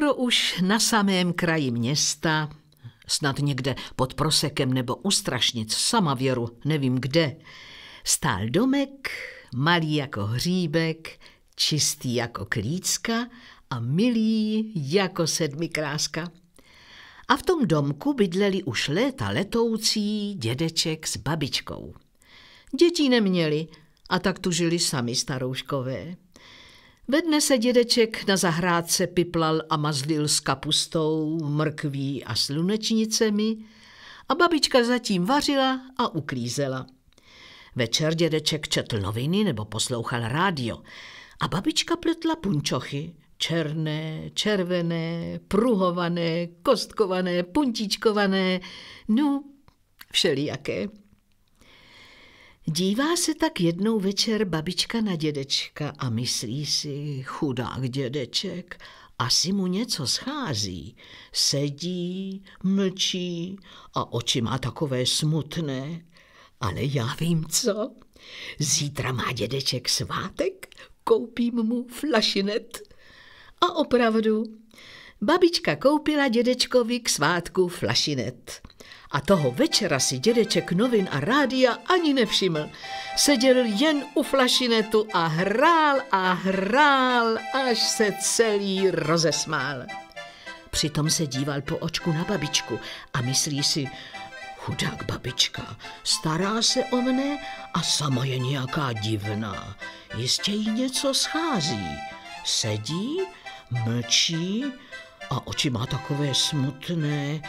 skoro už na samém kraji města, snad někde pod prosekem nebo u strašnic, sama věru, nevím kde, stál domek, malý jako hříbek, čistý jako klícka a milý jako sedmikráska. A v tom domku bydleli už léta letoucí dědeček s babičkou. Dětí neměli a tak tu žili sami starouškové. Ve dne se dědeček na zahrádce piplal a mazlil s kapustou, mrkví a slunečnicemi a babička zatím vařila a uklízela. Večer dědeček četl noviny nebo poslouchal rádio a babička pletla punčochy, černé, červené, pruhované, kostkované, puntičkované, no, všelijaké. Dívá se tak jednou večer babička na dědečka a myslí si, chudák dědeček, asi mu něco schází. Sedí, mlčí a oči má takové smutné. Ale já vím co. Zítra má dědeček svátek, koupím mu flašinet. A opravdu, babička koupila dědečkovi k svátku flašinet. A toho večera si dědeček novin a rádia ani nevšiml. Seděl jen u flašinetu a hrál a hrál, až se celý rozesmál. Přitom se díval po očku na babičku a myslí si, chudák babička, stará se o mne a sama je nějaká divná. Jistě jí něco schází. Sedí, mlčí a oči má takové smutné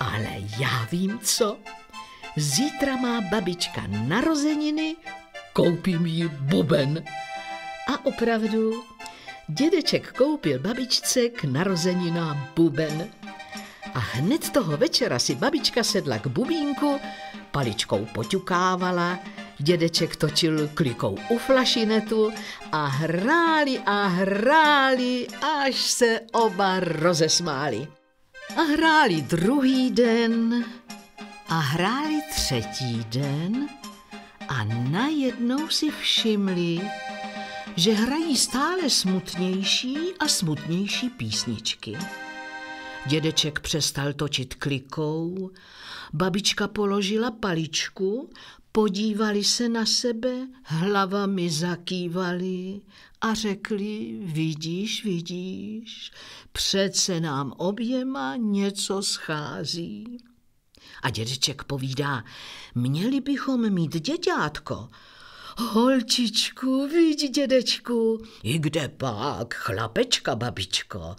ale já vím co. Zítra má babička narozeniny, koupím jí buben. A opravdu, dědeček koupil babičce k narozeninám buben. A hned toho večera si babička sedla k bubínku, paličkou poťukávala, dědeček točil klikou u flašinetu a hráli a hráli, až se oba rozesmáli. A hráli druhý den. A hráli třetí den. A najednou si všimli, že hrají stále smutnější a smutnější písničky. Dědeček přestal točit klikou, babička položila paličku, podívali se na sebe, hlavami zakývali a řekli, vidíš, vidíš, přece nám oběma něco schází. A dědeček povídá, měli bychom mít děťátko. Holčičku, vidí dědečku. I kde pak, chlapečka, babičko.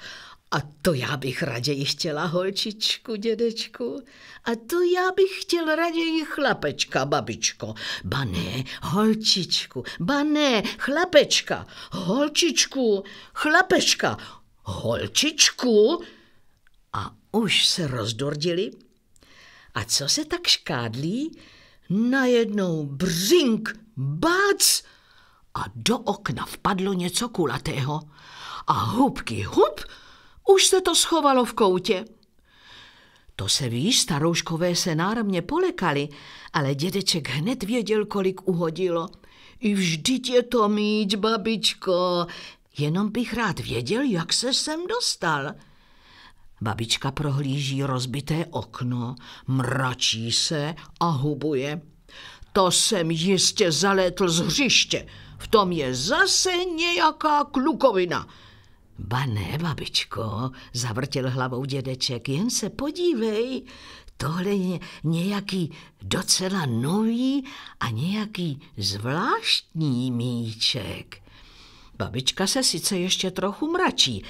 A to já bych raději chtěla holčičku, dědečku. A to já bych chtěl raději chlapečka, babičko. Ba ne, holčičku. Ba ne, chlapečka. Holčičku, chlapečka. Holčičku. A už se rozdordili. A co se tak škádlí? Najednou břink, bác a do okna vpadlo něco kulatého. A hubky, hub, už se to schovalo v koutě. To se víš, starouškové se náramně polekali, ale dědeček hned věděl, kolik uhodilo. I vždyť je to míč, babičko, jenom bych rád věděl, jak se sem dostal. Babička prohlíží rozbité okno, mračí se a hubuje. To jsem jistě zalétl z hřiště, v tom je zase nějaká klukovina. Ba ne, babičko, zavrtěl hlavou dědeček, jen se podívej, tohle je nějaký docela nový a nějaký zvláštní míček. Babička se sice ještě trochu mračí,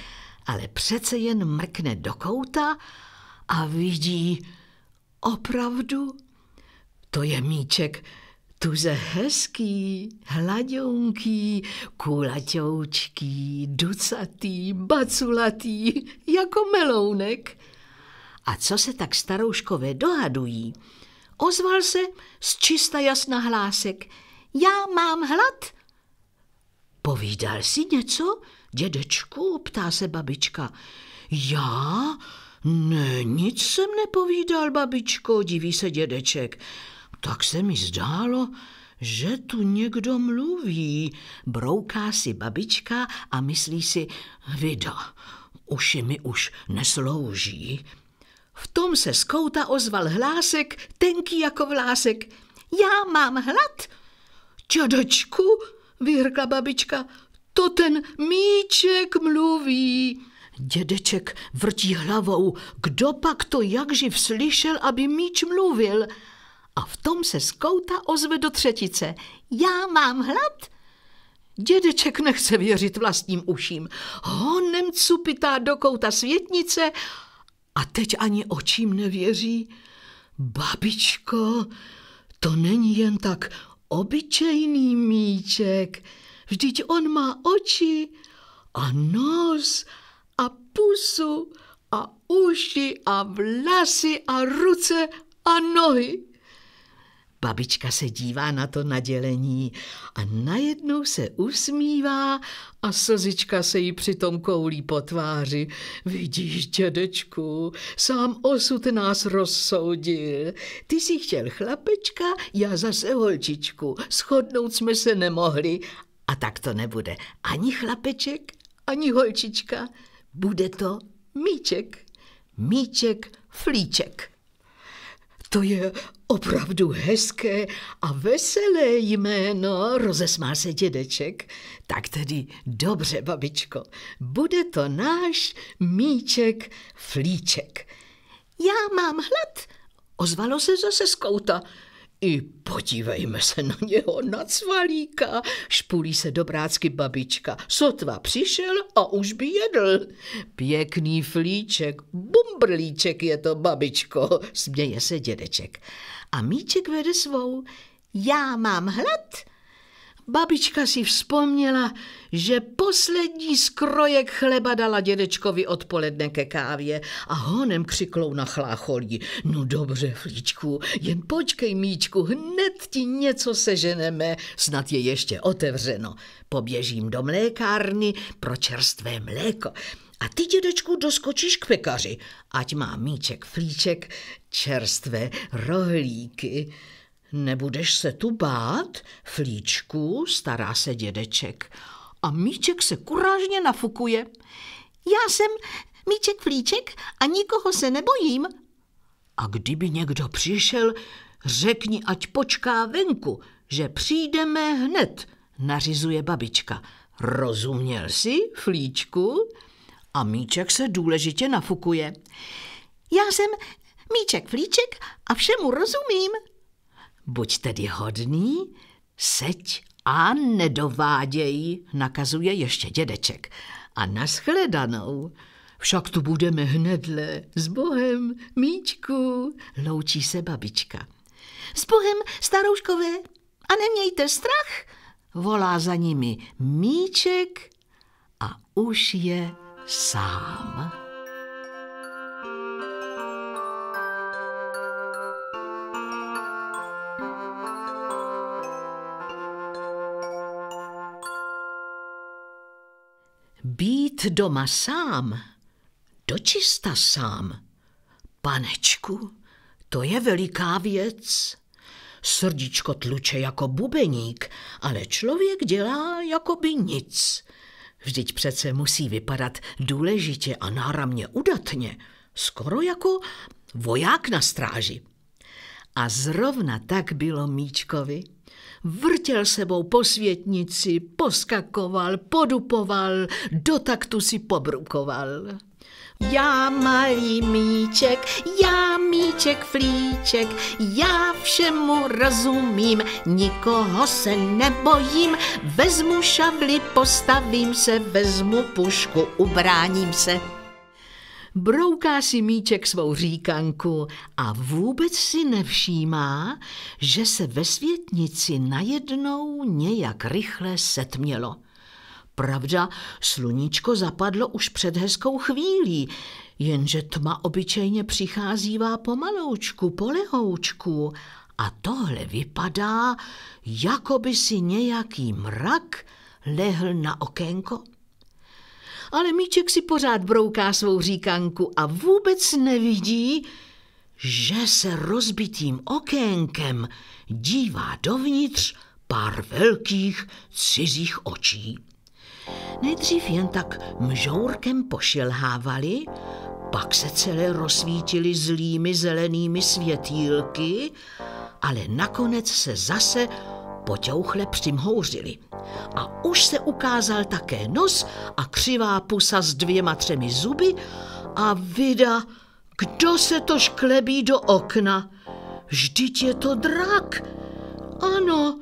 ale přece jen mrkne do kouta a vidí opravdu, to je míček tuze hezký, hladěunký, kulaťoučký, ducatý, baculatý, jako melounek. A co se tak starouškové dohadují? Ozval se z čista jasna hlásek. Já mám hlad. Povídal si něco, dědečku, ptá se babička. Já? Ne, nic jsem nepovídal, babičko, diví se dědeček. Tak se mi zdálo, že tu někdo mluví. Brouká si babička a myslí si, vida, uši mi už neslouží. V tom se z kouta ozval hlásek, tenký jako vlásek. Já mám hlad. Čadočku, vyhrkla babička, to ten míček mluví. Dědeček vrtí hlavou, kdo pak to jakživ slyšel, aby míč mluvil. A v tom se z kouta ozve do třetice. Já mám hlad? Dědeček nechce věřit vlastním uším. Honem cupitá do kouta světnice a teď ani očím nevěří. Babičko, to není jen tak obyčejný míček. Vždyť on má oči a nos a pusu a uši a vlasy a ruce a nohy. Babička se dívá na to nadělení a najednou se usmívá a slzička se jí přitom koulí po tváři. Vidíš, dědečku, sám osud nás rozsoudil. Ty jsi chtěl chlapečka, já zase holčičku. Shodnout jsme se nemohli. A tak to nebude ani chlapeček, ani holčička. Bude to míček. Míček, flíček. To je opravdu hezké a veselé jméno, rozesmál se dědeček. Tak tedy dobře, babičko, bude to náš míček Flíček. Já mám hlad, ozvalo se zase z kouta. I podívejme se na něho, na cvalíka, špulí se dobrácky babička. Sotva přišel a už by jedl. Pěkný flíček, bumbrlíček je to, babičko, směje se dědeček. A míček vede svou. Já mám hlad, Babička si vzpomněla, že poslední skrojek chleba dala dědečkovi odpoledne ke kávě a honem křiklou na chlácholí. No dobře, Flíčku, jen počkej, Míčku, hned ti něco seženeme, snad je ještě otevřeno. Poběžím do mlékárny pro čerstvé mléko. A ty, dědečku, doskočíš k pekaři, ať má míček flíček čerstvé rohlíky. Nebudeš se tu bát, flíčku, stará se dědeček. A míček se kurážně nafukuje. Já jsem míček flíček a nikoho se nebojím. A kdyby někdo přišel, řekni, ať počká venku, že přijdeme hned, nařizuje babička. Rozuměl jsi, flíčku? A míček se důležitě nafukuje. Já jsem míček flíček a všemu rozumím. Buď tedy hodný, seď a nedováděj, nakazuje ještě dědeček. A naschledanou. Však tu budeme hnedle. S Bohem, Míčku, loučí se babička. S Bohem, starouškové, a nemějte strach, volá za nimi Míček a už je sám. Být doma sám, dočista sám. Panečku, to je veliká věc. Srdíčko tluče jako bubeník, ale člověk dělá jako by nic. Vždyť přece musí vypadat důležitě a náramně udatně, skoro jako voják na stráži. A zrovna tak bylo Míčkovi. Vrtěl sebou po světnici, poskakoval, podupoval, do taktu si pobrukoval. Já malý míček, já míček flíček, já všemu rozumím, nikoho se nebojím, vezmu šavli, postavím se, vezmu pušku, ubráním se. Brouká si míček svou říkanku a vůbec si nevšímá, že se ve světnici najednou nějak rychle setmělo. Pravda, sluníčko zapadlo už před hezkou chvílí, jenže tma obyčejně přicházívá pomaloučku, polehoučku a tohle vypadá, jako by si nějaký mrak lehl na okénko ale Míček si pořád brouká svou říkanku a vůbec nevidí, že se rozbitým okénkem dívá dovnitř pár velkých cizích očí. nejdřív jen tak mžourkem pošilhávali, pak se celé rozsvítili zlými zelenými světýlky, ale nakonec se zase poťouchle přimhouřili. A už se ukázal také nos a křivá pusa s dvěma třemi zuby a vida, kdo se to šklebí do okna. Vždyť je to drak. Ano,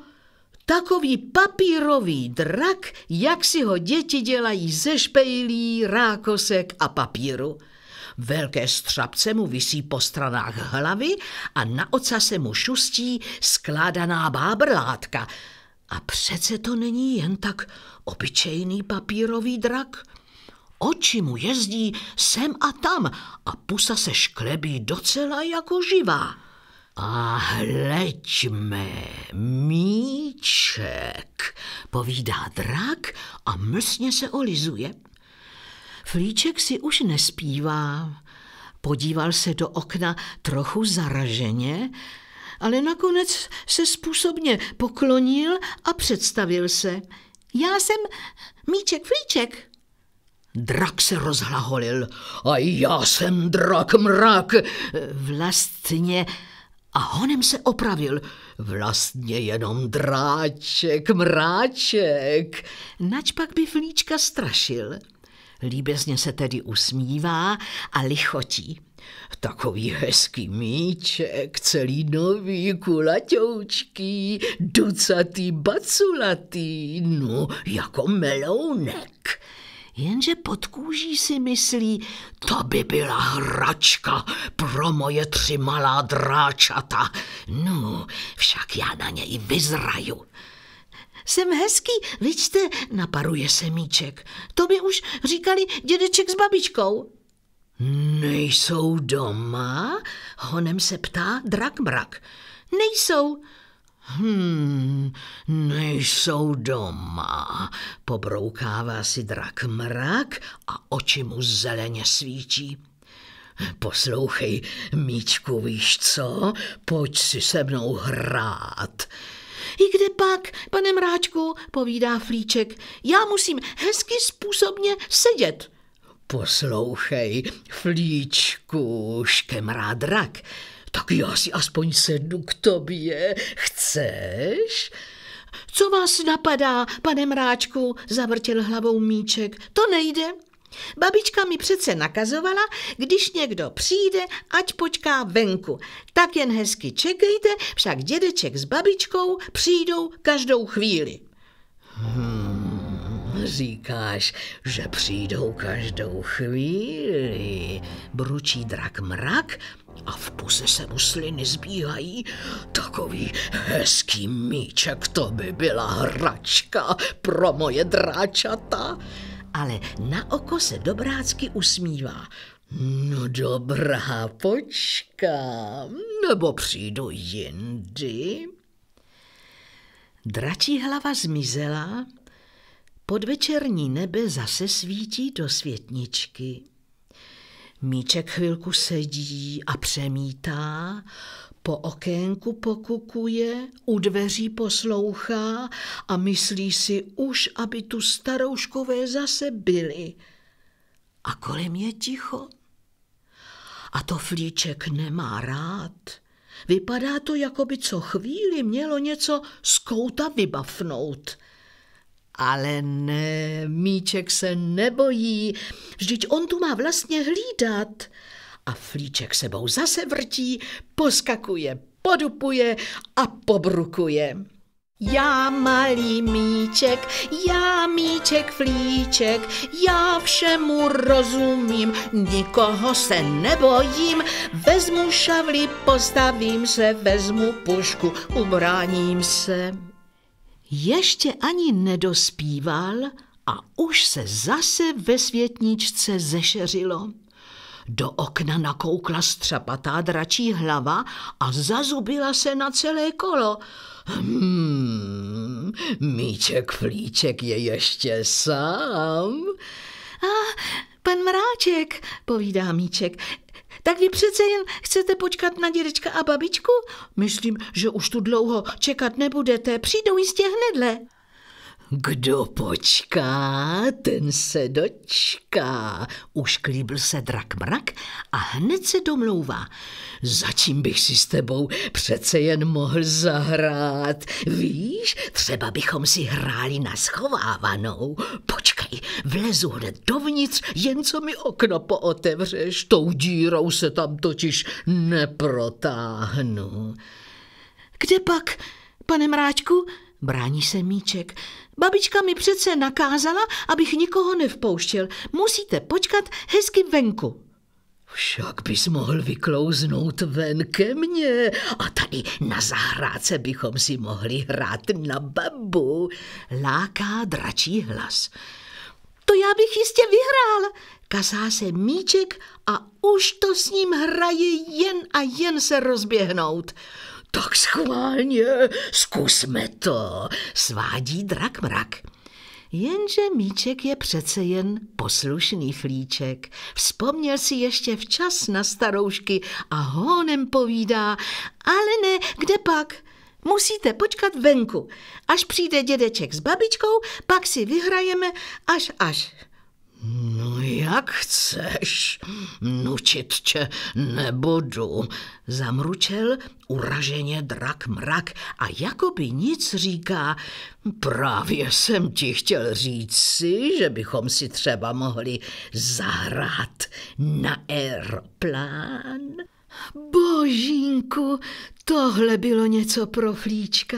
takový papírový drak, jak si ho děti dělají ze špejlí, rákosek a papíru. Velké střapce mu visí po stranách hlavy a na oca se mu šustí skládaná bábrlátka. A přece to není jen tak obyčejný papírový drak. Oči mu jezdí sem a tam a pusa se šklebí docela jako živá. A hleďme, míček, povídá drak a mlsně se olizuje. Flíček si už nespívá. Podíval se do okna trochu zaraženě, ale nakonec se způsobně poklonil a představil se. Já jsem Míček Flíček. Drak se rozhlaholil. A já jsem drak mrak. Vlastně a honem se opravil. Vlastně jenom dráček, mráček. Nač pak by Flíčka strašil. Líbezně se tedy usmívá a lichotí. Takový hezký míček, celý nový, kulaťoučký, ducatý, baculatý, no, jako melounek. Jenže pod kůží si myslí, to by byla hračka pro moje tři malá dráčata. No, však já na něj vyzraju. Jsem hezký, vidíte, naparuje se Míček. To by už říkali dědeček s babičkou. Nejsou doma? Honem se ptá drak mrak. Nejsou. Hmm, nejsou doma, pobroukává si drak mrak a oči mu zeleně svíčí. Poslouchej, Míčku, víš co? Pojď si se mnou hrát. I kde pak, pane mráčku, povídá Flíček, já musím hezky způsobně sedět. Poslouchej, Flíčku, škemrá drak, tak já si aspoň sednu k tobě. Chceš? Co vás napadá, pane mráčku, zavrtěl hlavou míček. To nejde. Babička mi přece nakazovala, když někdo přijde, ať počká venku. Tak jen hezky čekejte, však dědeček s babičkou přijdou každou chvíli. Hmm, říkáš, že přijdou každou chvíli, bručí drak mrak a v puse se mu sliny zbíhají. Takový hezký míček, to by byla hračka pro moje dráčata ale na oko se dobrácky usmívá. No dobrá, počkám, nebo přijdu jindy. Dračí hlava zmizela, podvečerní nebe zase svítí do světničky. Míček chvilku sedí a přemítá, po okénku pokukuje, u dveří poslouchá a myslí si už, aby tu starouškové zase byli. A kolem je ticho. A to flíček nemá rád. Vypadá to, jako by co chvíli mělo něco z kouta vybavnout. Ale ne, Míček se nebojí, vždyť on tu má vlastně hlídat a flíček sebou zase vrtí, poskakuje, podupuje a pobrukuje. Já malý míček, já míček flíček, já všemu rozumím, nikoho se nebojím, vezmu šavli, postavím se, vezmu pušku, ubráním se. Ještě ani nedospíval a už se zase ve světničce zešeřilo. Do okna nakoukla střapatá dračí hlava a zazubila se na celé kolo. Hmm, míček flíček je ještě sám. A pan Mráček, povídá míček, tak vy přece jen chcete počkat na dědečka a babičku? Myslím, že už tu dlouho čekat nebudete, přijdou jistě hnedle. Kdo počká, ten se dočká. Ušklíbil se drak mrak a hned se domlouvá. Začím bych si s tebou přece jen mohl zahrát. Víš, třeba bychom si hráli na schovávanou. Počkej, vlezu hned dovnitř, jen co mi okno pootevřeš. Tou dírou se tam totiž neprotáhnu. Kde pak, pane mráčku? Brání se Míček. Babička mi přece nakázala, abych nikoho nevpouštěl. Musíte počkat hezky venku. Však bys mohl vyklouznout ven ke mně a tady na zahrádce bychom si mohli hrát na babu, láká dračí hlas. To já bych jistě vyhrál, kasá se míček a už to s ním hraje jen a jen se rozběhnout. Tak schválně, zkusme to, svádí drak mrak. Jenže Míček je přece jen poslušný flíček. Vzpomněl si ještě včas na staroušky a honem povídá, ale ne, kde pak? Musíte počkat venku. Až přijde dědeček s babičkou, pak si vyhrajeme až až. No jak chceš, nučit tě nebudu, zamručel uraženě drak mrak a jako by nic říká, právě jsem ti chtěl říct si, že bychom si třeba mohli zahrát na aeroplán. Božínku, tohle bylo něco pro flíčka.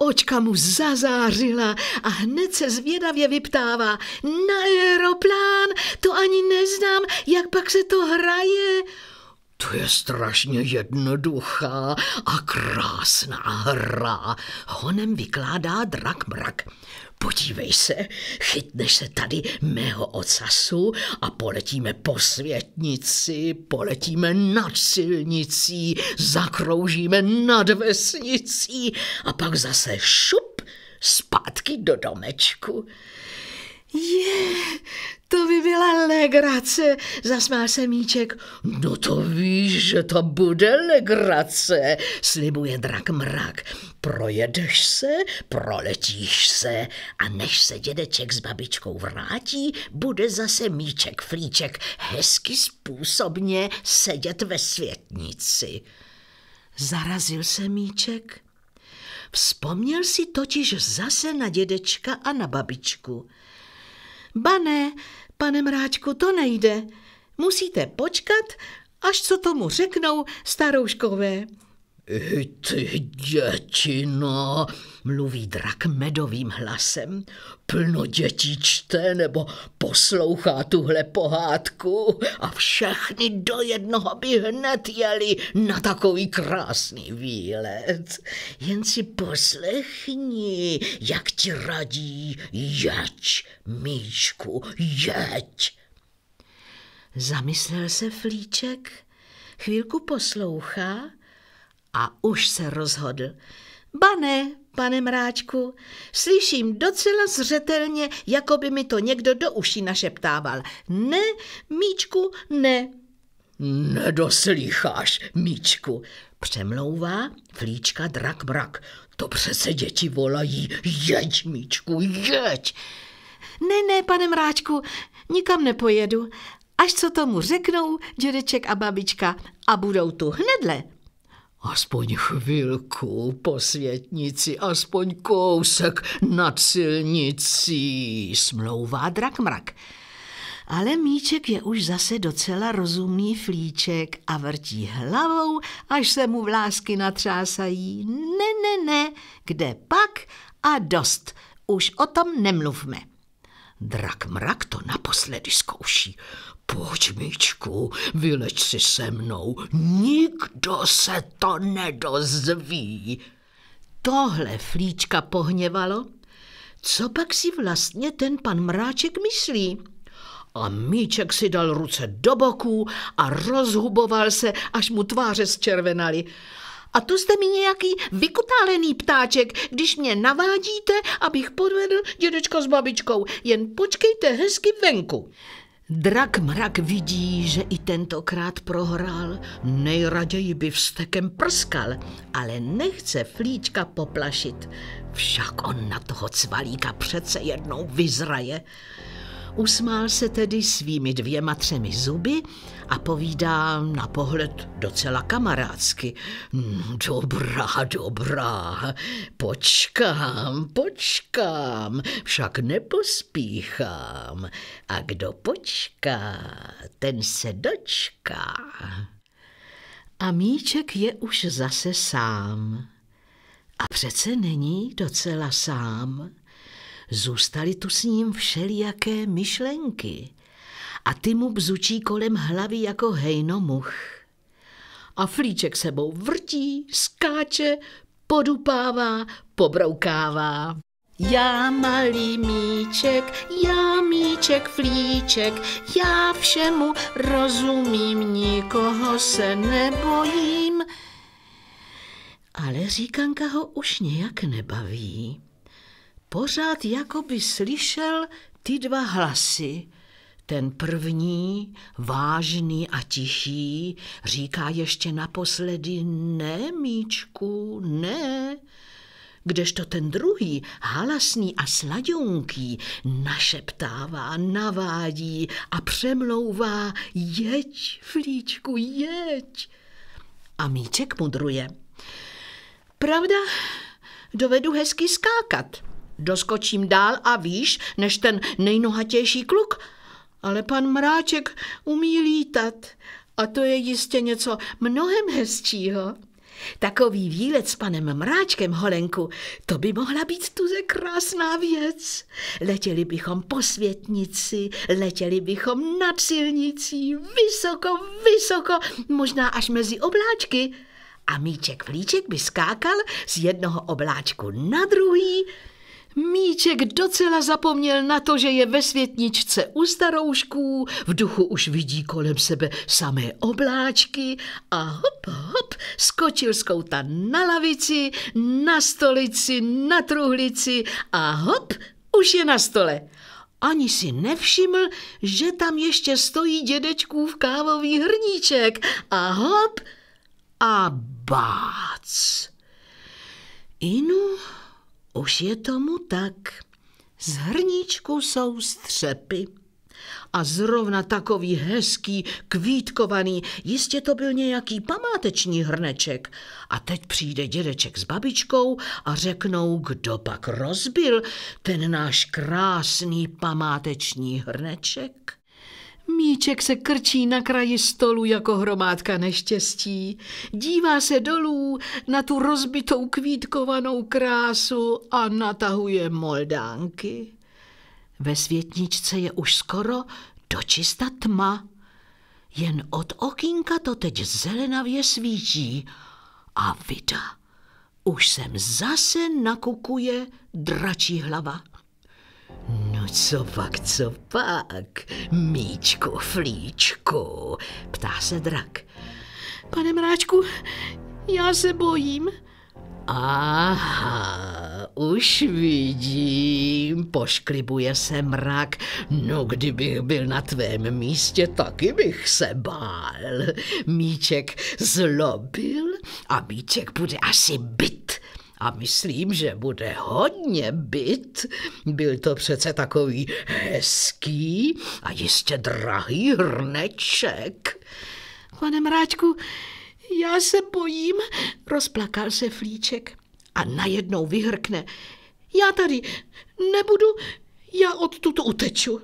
Očka mu zazářila a hned se zvědavě vyptává. Na aeroplán, to ani neznám, jak pak se to hraje. To je strašně jednoduchá a krásná hra, honem vykládá drak mrak. Podívej se, chytneš se tady mého ocasu a poletíme po světnici, poletíme nad silnicí, zakroužíme nad vesnicí a pak zase šup zpátky do domečku. Je, to by byla legrace, zasmál se Míček. No to víš, že to bude legrace, slibuje drak mrak. Projedeš se, proletíš se a než se dědeček s babičkou vrátí, bude zase Míček Flíček hezky způsobně sedět ve světnici. Zarazil se Míček. Vzpomněl si totiž zase na dědečka a na babičku. Bané, pane mráčku, to nejde. Musíte počkat, až co tomu řeknou starouškové. Ty dětino, mluví drak medovým hlasem. Plno dětí čte nebo poslouchá tuhle pohádku a všechny do jednoho by hned jeli na takový krásný výlet. Jen si poslechni, jak ti radí, jeď, míčku, jeď. Zamyslel se Flíček, chvílku poslouchá a už se rozhodl. Bane, pane mráčku, slyším docela zřetelně, jako by mi to někdo do uší našeptával. Ne, Míčku, ne. Nedoslýcháš, Míčku, přemlouvá flíčka drak mrak. To přece děti volají, jeď, Míčku, jeď. Ne, ne, pane mráčku, nikam nepojedu. Až co tomu řeknou dědeček a babička a budou tu hnedle, Aspoň chvilku po světnici, aspoň kousek nad silnicí, smlouvá drakmrak. Ale Míček je už zase docela rozumný flíček a vrtí hlavou, až se mu vlásky natřásají. Ne, ne, ne, kde pak a dost, už o tom nemluvme. Drak mrak to naposledy zkouší. Pojď, Míčku, vyleč si se mnou, nikdo se to nedozví. Tohle flíčka pohněvalo. Co pak si vlastně ten pan Mráček myslí? A Míček si dal ruce do boku a rozhuboval se, až mu tváře zčervenaly. A to jste mi nějaký vykutálený ptáček, když mě navádíte, abych podvedl dědečka s babičkou. Jen počkejte hezky venku. Drak mrak vidí, že i tentokrát prohrál, nejraději by vstekem prskal, ale nechce flíčka poplašit. Však on na toho cvalíka přece jednou vyzraje. Usmál se tedy svými dvěma třemi zuby a povídá na pohled docela kamarádsky. "Hm, Dobrá, dobrá, počkám, počkám, však nepospíchám. A kdo počká, ten se dočká. A míček je už zase sám. A přece není docela sám. Zůstaly tu s ním všelijaké myšlenky a ty mu bzučí kolem hlavy jako hejno much. A flíček sebou vrtí, skáče, podupává, pobroukává. Já malý míček, já míček flíček, já všemu rozumím, nikoho se nebojím. Ale říkanka ho už nějak nebaví. Pořád jako by slyšel ty dva hlasy. Ten první, vážný a tichý, říká ještě naposledy ne, míčku, ne. Kdežto ten druhý, halasný a sladěnký, našeptává, navádí a přemlouvá, jeď, flíčku, jeď. A míček mudruje. Pravda, dovedu hezky skákat. Doskočím dál a výš než ten nejnohatější kluk, ale pan Mráček umí lítat a to je jistě něco mnohem hezčího. Takový výlet s panem Mráčkem, Holenku, to by mohla být tuze krásná věc. Letěli bychom po světnici, letěli bychom nad silnicí, vysoko, vysoko, možná až mezi obláčky. A míček flíček by skákal z jednoho obláčku na druhý, Míček docela zapomněl na to, že je ve světničce u staroušků, v duchu už vidí kolem sebe samé obláčky a hop, hop, skočil z kouta na lavici, na stolici, na truhlici a hop, už je na stole. Ani si nevšiml, že tam ještě stojí dědečkův kávový hrníček a hop a bác. Inu, už je tomu tak. Z hrníčku jsou střepy. A zrovna takový hezký, kvítkovaný, jistě to byl nějaký památeční hrneček. A teď přijde dědeček s babičkou a řeknou, kdo pak rozbil ten náš krásný památeční hrneček. Míček se krčí na kraji stolu jako hromádka neštěstí. Dívá se dolů na tu rozbitou kvítkovanou krásu a natahuje moldánky. Ve světničce je už skoro dočista tma. Jen od okýnka to teď zelenavě svítí. A vida, už sem zase nakukuje dračí hlava. No co pak, co pak, míčku, flíčku, ptá se drak. Pane mráčku, já se bojím. Aha, už vidím, pošklibuje se mrak. No, kdybych byl na tvém místě, taky bych se bál. Míček zlobil a míček bude asi byt a myslím, že bude hodně byt. Byl to přece takový hezký a jistě drahý hrneček. Pane Mráčku, já se bojím, rozplakal se Flíček a najednou vyhrkne. Já tady nebudu, já odtud uteču.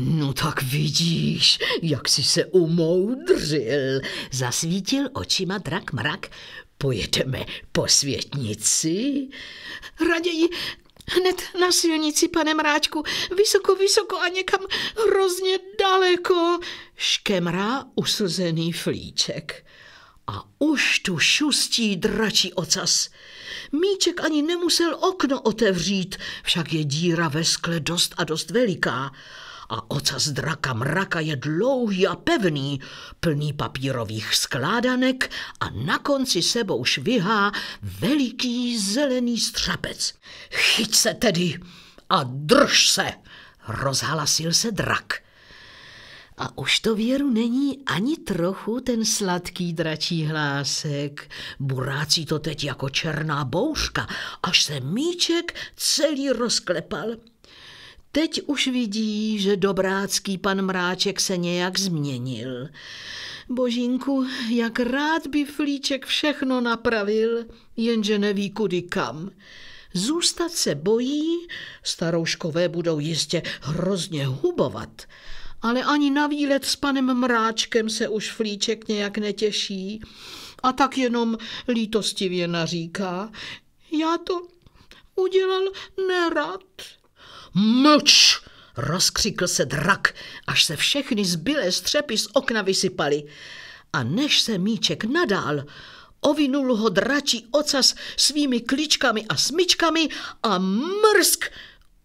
No tak vidíš, jak si se umoudřil, zasvítil očima drak mrak. Pojedeme po světnici? Raději hned na silnici, pane Mráčku, vysoko, vysoko a někam hrozně daleko, škemrá uslzený flíček. A už tu šustí dračí ocas. Míček ani nemusel okno otevřít, však je díra ve skle dost a dost veliká a ocas draka mraka je dlouhý a pevný, plný papírových skládanek a na konci sebou švihá veliký zelený střapec. Chyť se tedy a drž se, rozhlasil se drak. A už to věru není ani trochu ten sladký dračí hlásek. Burácí to teď jako černá bouřka, až se míček celý rozklepal. Teď už vidí, že dobrácký pan Mráček se nějak změnil. Božínku, jak rád by Flíček všechno napravil, jenže neví kudy kam. Zůstat se bojí, starouškové budou jistě hrozně hubovat, ale ani na výlet s panem Mráčkem se už Flíček nějak netěší a tak jenom lítostivě naříká. Já to udělal nerad. Mlč! Rozkřikl se drak, až se všechny zbylé střepy z okna vysypaly. A než se míček nadál, ovinul ho dračí ocas svými kličkami a smyčkami a mrsk,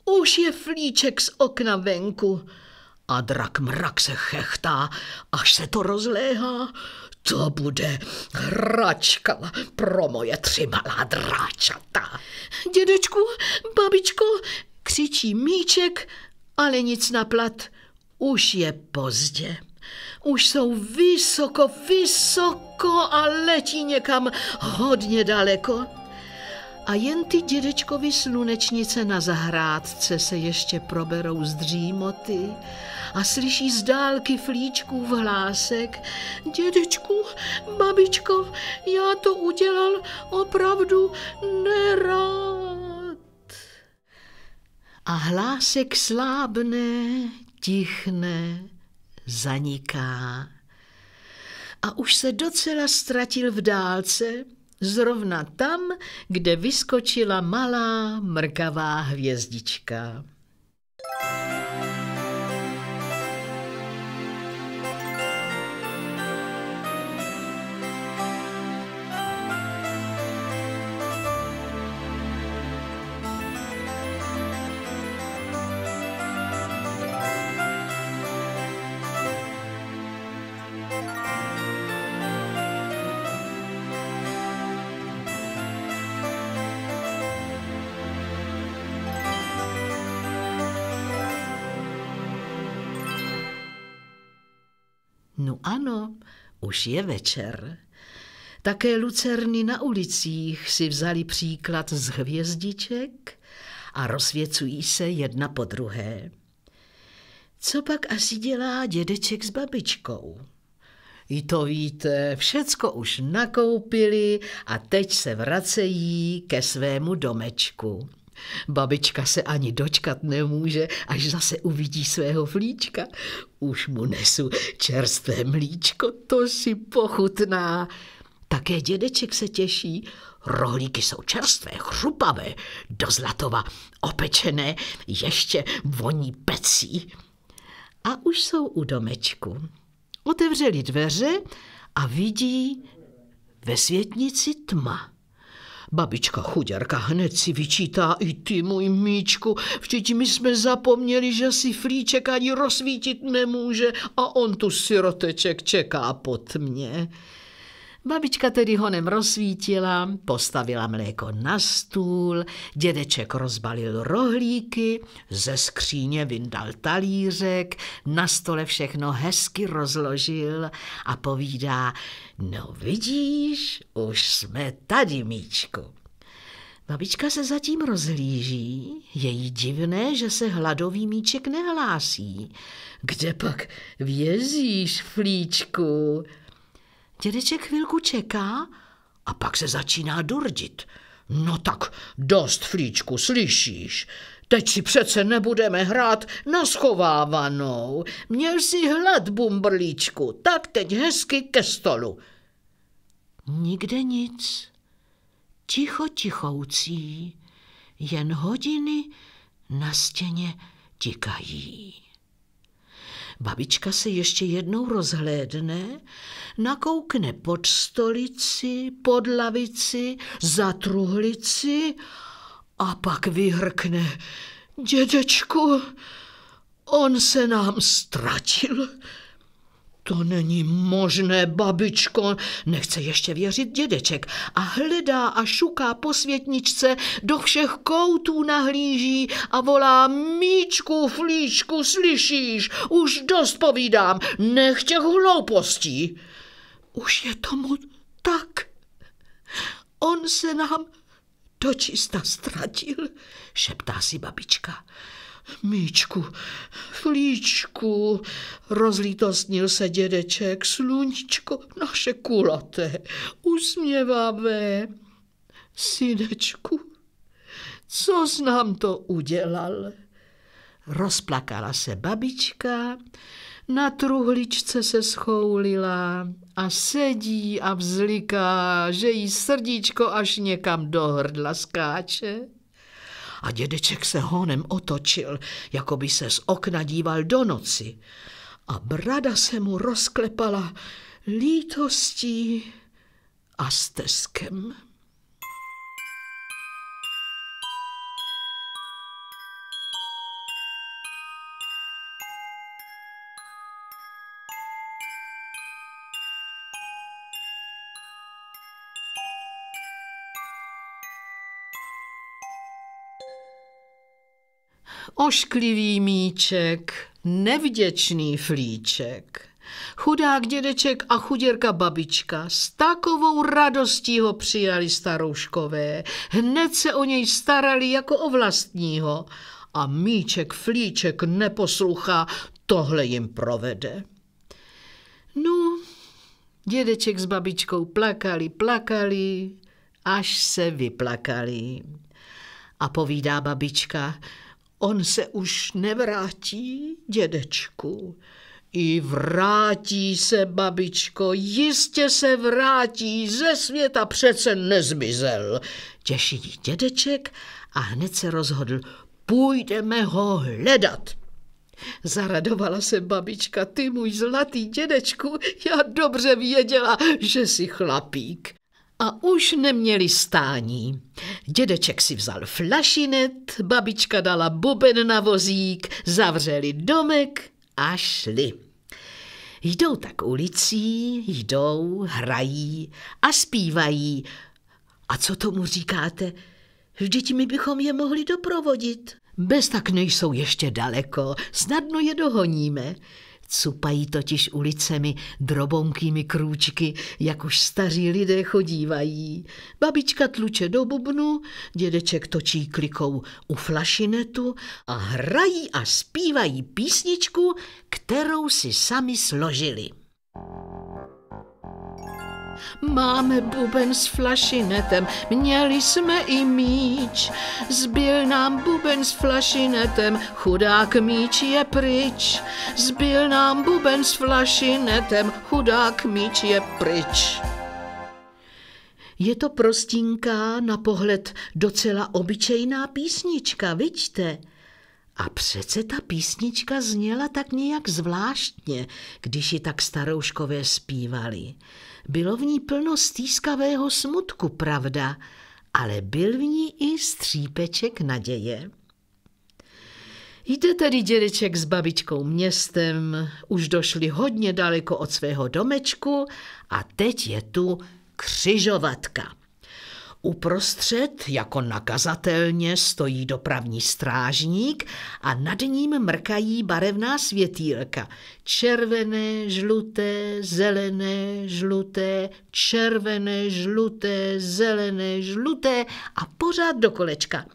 už je flíček z okna venku. A drak mrak se chechtá, až se to rozléhá. To bude hračka pro moje tři malá dráčata. Dědečku, babičko, křičí míček, ale nic na plat. Už je pozdě. Už jsou vysoko, vysoko a letí někam hodně daleko. A jen ty dědečkovi slunečnice na zahrádce se ještě proberou z dřímoty a slyší z dálky flíčkův hlásek. Dědečku, babičko, já to udělal opravdu nerád. A hlásek slábne, tichne, zaniká. A už se docela ztratil v dálce, zrovna tam, kde vyskočila malá mrkavá hvězdička. No ano, už je večer. Také lucerny na ulicích si vzali příklad z hvězdiček a rozsvěcují se jedna po druhé. Co pak asi dělá dědeček s babičkou? I to víte, všecko už nakoupili a teď se vracejí ke svému domečku. Babička se ani dočkat nemůže, až zase uvidí svého flíčka. Už mu nesu čerstvé mlíčko, to si pochutná. Také dědeček se těší. Rohlíky jsou čerstvé, chrupavé, do zlatova opečené, ještě voní pecí. A už jsou u domečku. Otevřeli dveře a vidí ve světnici tma. Babička chuděrka hned si vyčítá i ty, můj míčku, vždyť my jsme zapomněli, že si flíček ani rozsvítit nemůže a on tu siroteček čeká pod mě. Babička tedy honem rozsvítila, postavila mléko na stůl, dědeček rozbalil rohlíky, ze skříně vyndal talířek, na stole všechno hezky rozložil a povídá, no vidíš, už jsme tady, míčku. Babička se zatím rozhlíží, je jí divné, že se hladový míček nehlásí. Kde pak vězíš, flíčku? Dědeček chvilku čeká a pak se začíná durdit. No tak dost, flíčku, slyšíš? Teď si přece nebudeme hrát na schovávanou. Měl si hlad, bumbrlíčku, tak teď hezky ke stolu. Nikde nic. Ticho tichoucí, jen hodiny na stěně tikají. Babička se ještě jednou rozhlédne, nakoukne pod stolici, pod lavici, za truhlici a pak vyhrkne. Dědečku, on se nám ztratil. To není možné, babičko, nechce ještě věřit dědeček a hledá a šuká po světničce, do všech koutů nahlíží a volá Míčku, flíčku, slyšíš, už dost povídám, nech těch hloupostí. Už je tomu tak. On se nám dočista ztratil, šeptá si babička. Míčku, flíčku, rozlítostnil se dědeček, sluníčko naše kulaté, usměvavé. Synečku, co jsi nám to udělal? Rozplakala se babička, na truhličce se schoulila a sedí a vzliká, že jí srdíčko až někam do hrdla skáče. A dědeček se honem otočil, jako by se z okna díval do noci. A brada se mu rozklepala lítostí a steskem. Ošklivý míček, nevděčný flíček. Chudák dědeček a chuděrka babička s takovou radostí ho přijali starouškové. Hned se o něj starali jako o vlastního. A míček flíček neposlouchá, tohle jim provede. No, dědeček s babičkou plakali, plakali, až se vyplakali. A povídá babička, On se už nevrátí, dědečku. I vrátí se, babičko, jistě se vrátí, ze světa přece nezmizel. Těší dědeček a hned se rozhodl, půjdeme ho hledat. Zaradovala se babička, ty můj zlatý dědečku, já dobře věděla, že jsi chlapík a už neměli stání. Dědeček si vzal flašinet, babička dala buben na vozík, zavřeli domek a šli. Jdou tak ulicí, jdou, hrají a zpívají. A co tomu říkáte? Vždyť my bychom je mohli doprovodit. Bez tak nejsou ještě daleko, snadno je dohoníme. Cupají totiž ulicemi drobounkými krůčky, jak už staří lidé chodívají. Babička tluče do bubnu, dědeček točí klikou u flašinetu a hrají a zpívají písničku, kterou si sami složili. Máme buben s flašinetem, měli jsme i míč. Zbyl nám buben s flašinetem, chudák míč je pryč. Zbyl nám buben s flašinetem, chudák míč je pryč. Je to prostínká, na pohled docela obyčejná písnička, vidíte? A přece ta písnička zněla tak nějak zvláštně, když ji tak starouškové zpívali. Bylo v ní plno stýskavého smutku, pravda, ale byl v ní i střípeček naděje. Jde tedy dědeček s babičkou městem, už došli hodně daleko od svého domečku a teď je tu křižovatka. Uprostřed, jako nakazatelně, stojí dopravní strážník a nad ním mrkají barevná světýlka. Červené, žluté, zelené, žluté, červené, žluté, zelené, žluté a pořád do kolečka.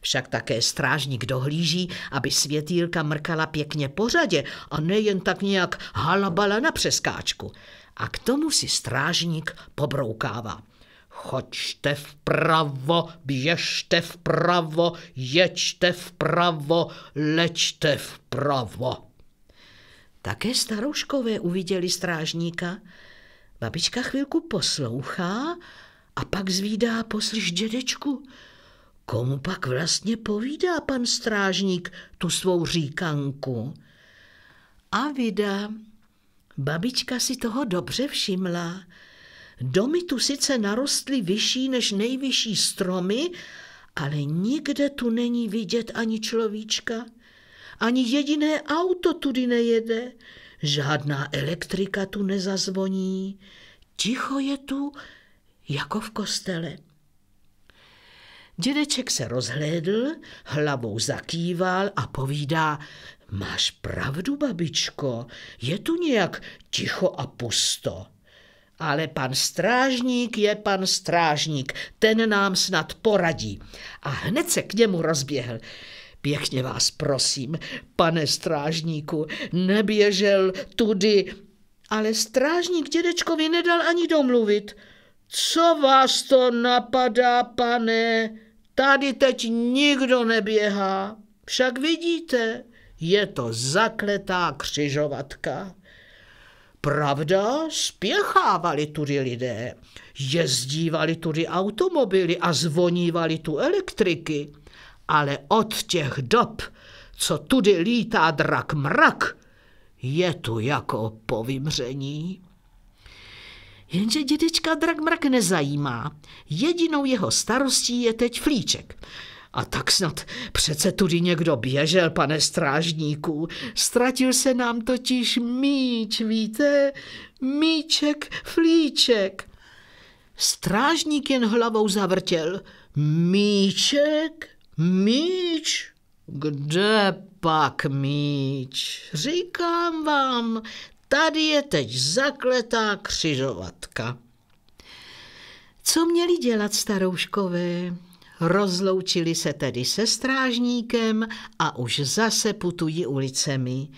Však také strážník dohlíží, aby světýlka mrkala pěkně pořadě a nejen tak nějak halabala na přeskáčku. A k tomu si strážník pobroukává. Choďte vpravo, běžte vpravo, jeďte vpravo, lečte vpravo. Také starouškové uviděli strážníka. Babička chvilku poslouchá a pak zvídá poslyš dědečku. Komu pak vlastně povídá pan strážník tu svou říkanku? A vida, babička si toho dobře všimla. Domy tu sice narostly vyšší než nejvyšší stromy, ale nikde tu není vidět ani človíčka. Ani jediné auto tudy nejede. žádná elektrika tu nezazvoní, ticho je tu jako v kostele. Dědeček se rozhlédl, hlavou zakýval a povídá, máš pravdu, babičko, je tu nějak ticho a pusto. Ale pan strážník je pan strážník, ten nám snad poradí. A hned se k němu rozběhl. Pěkně vás prosím, pane strážníku, neběžel tudy. Ale strážník dědečkovi nedal ani domluvit. Co vás to napadá, pane? Tady teď nikdo neběhá. Však vidíte, je to zakletá křižovatka. Pravda, spěchávali tudy lidé, jezdívali tudy automobily a zvonívali tu elektriky, ale od těch dob, co tudy lítá drak mrak, je tu jako po vymření. Jenže dědečka drak mrak nezajímá. Jedinou jeho starostí je teď flíček. A tak snad přece tudy někdo běžel, pane strážníku. Ztratil se nám totiž míč, víte? Míček, flíček. Strážník jen hlavou zavrtěl. Míček? Míč? Kde pak míč? Říkám vám, tady je teď zakletá křižovatka. Co měli dělat starouškové? Rozloučili se tedy se strážníkem a už zase putují ulicemi.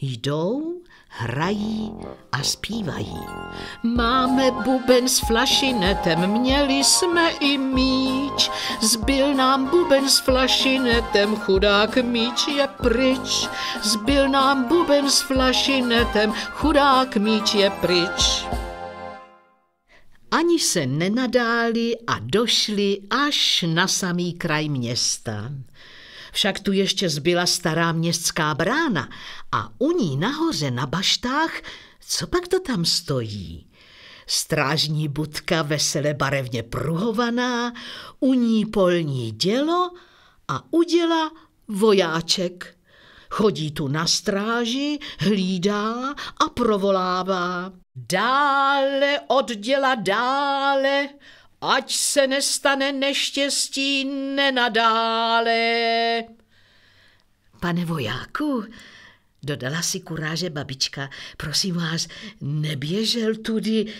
Jdou, hrají a zpívají. Máme buben s flašinetem, měli jsme i míč. Zbyl nám buben s flašinetem, chudák míč je pryč. Zbyl nám buben s flašinetem, chudák míč je pryč. Ani se nenadáli a došli až na samý kraj města. Však tu ještě zbyla stará městská brána a u ní nahoře na baštách, co pak to tam stojí? Strážní budka vesele barevně pruhovaná, u ní polní dělo a uděla vojáček. Chodí tu na stráži, hlídá a provolává. Dále odděla dále, ať se nestane neštěstí nenadále. Pane vojáku, dodala si kuráže babička, prosím vás, neběžel tudy,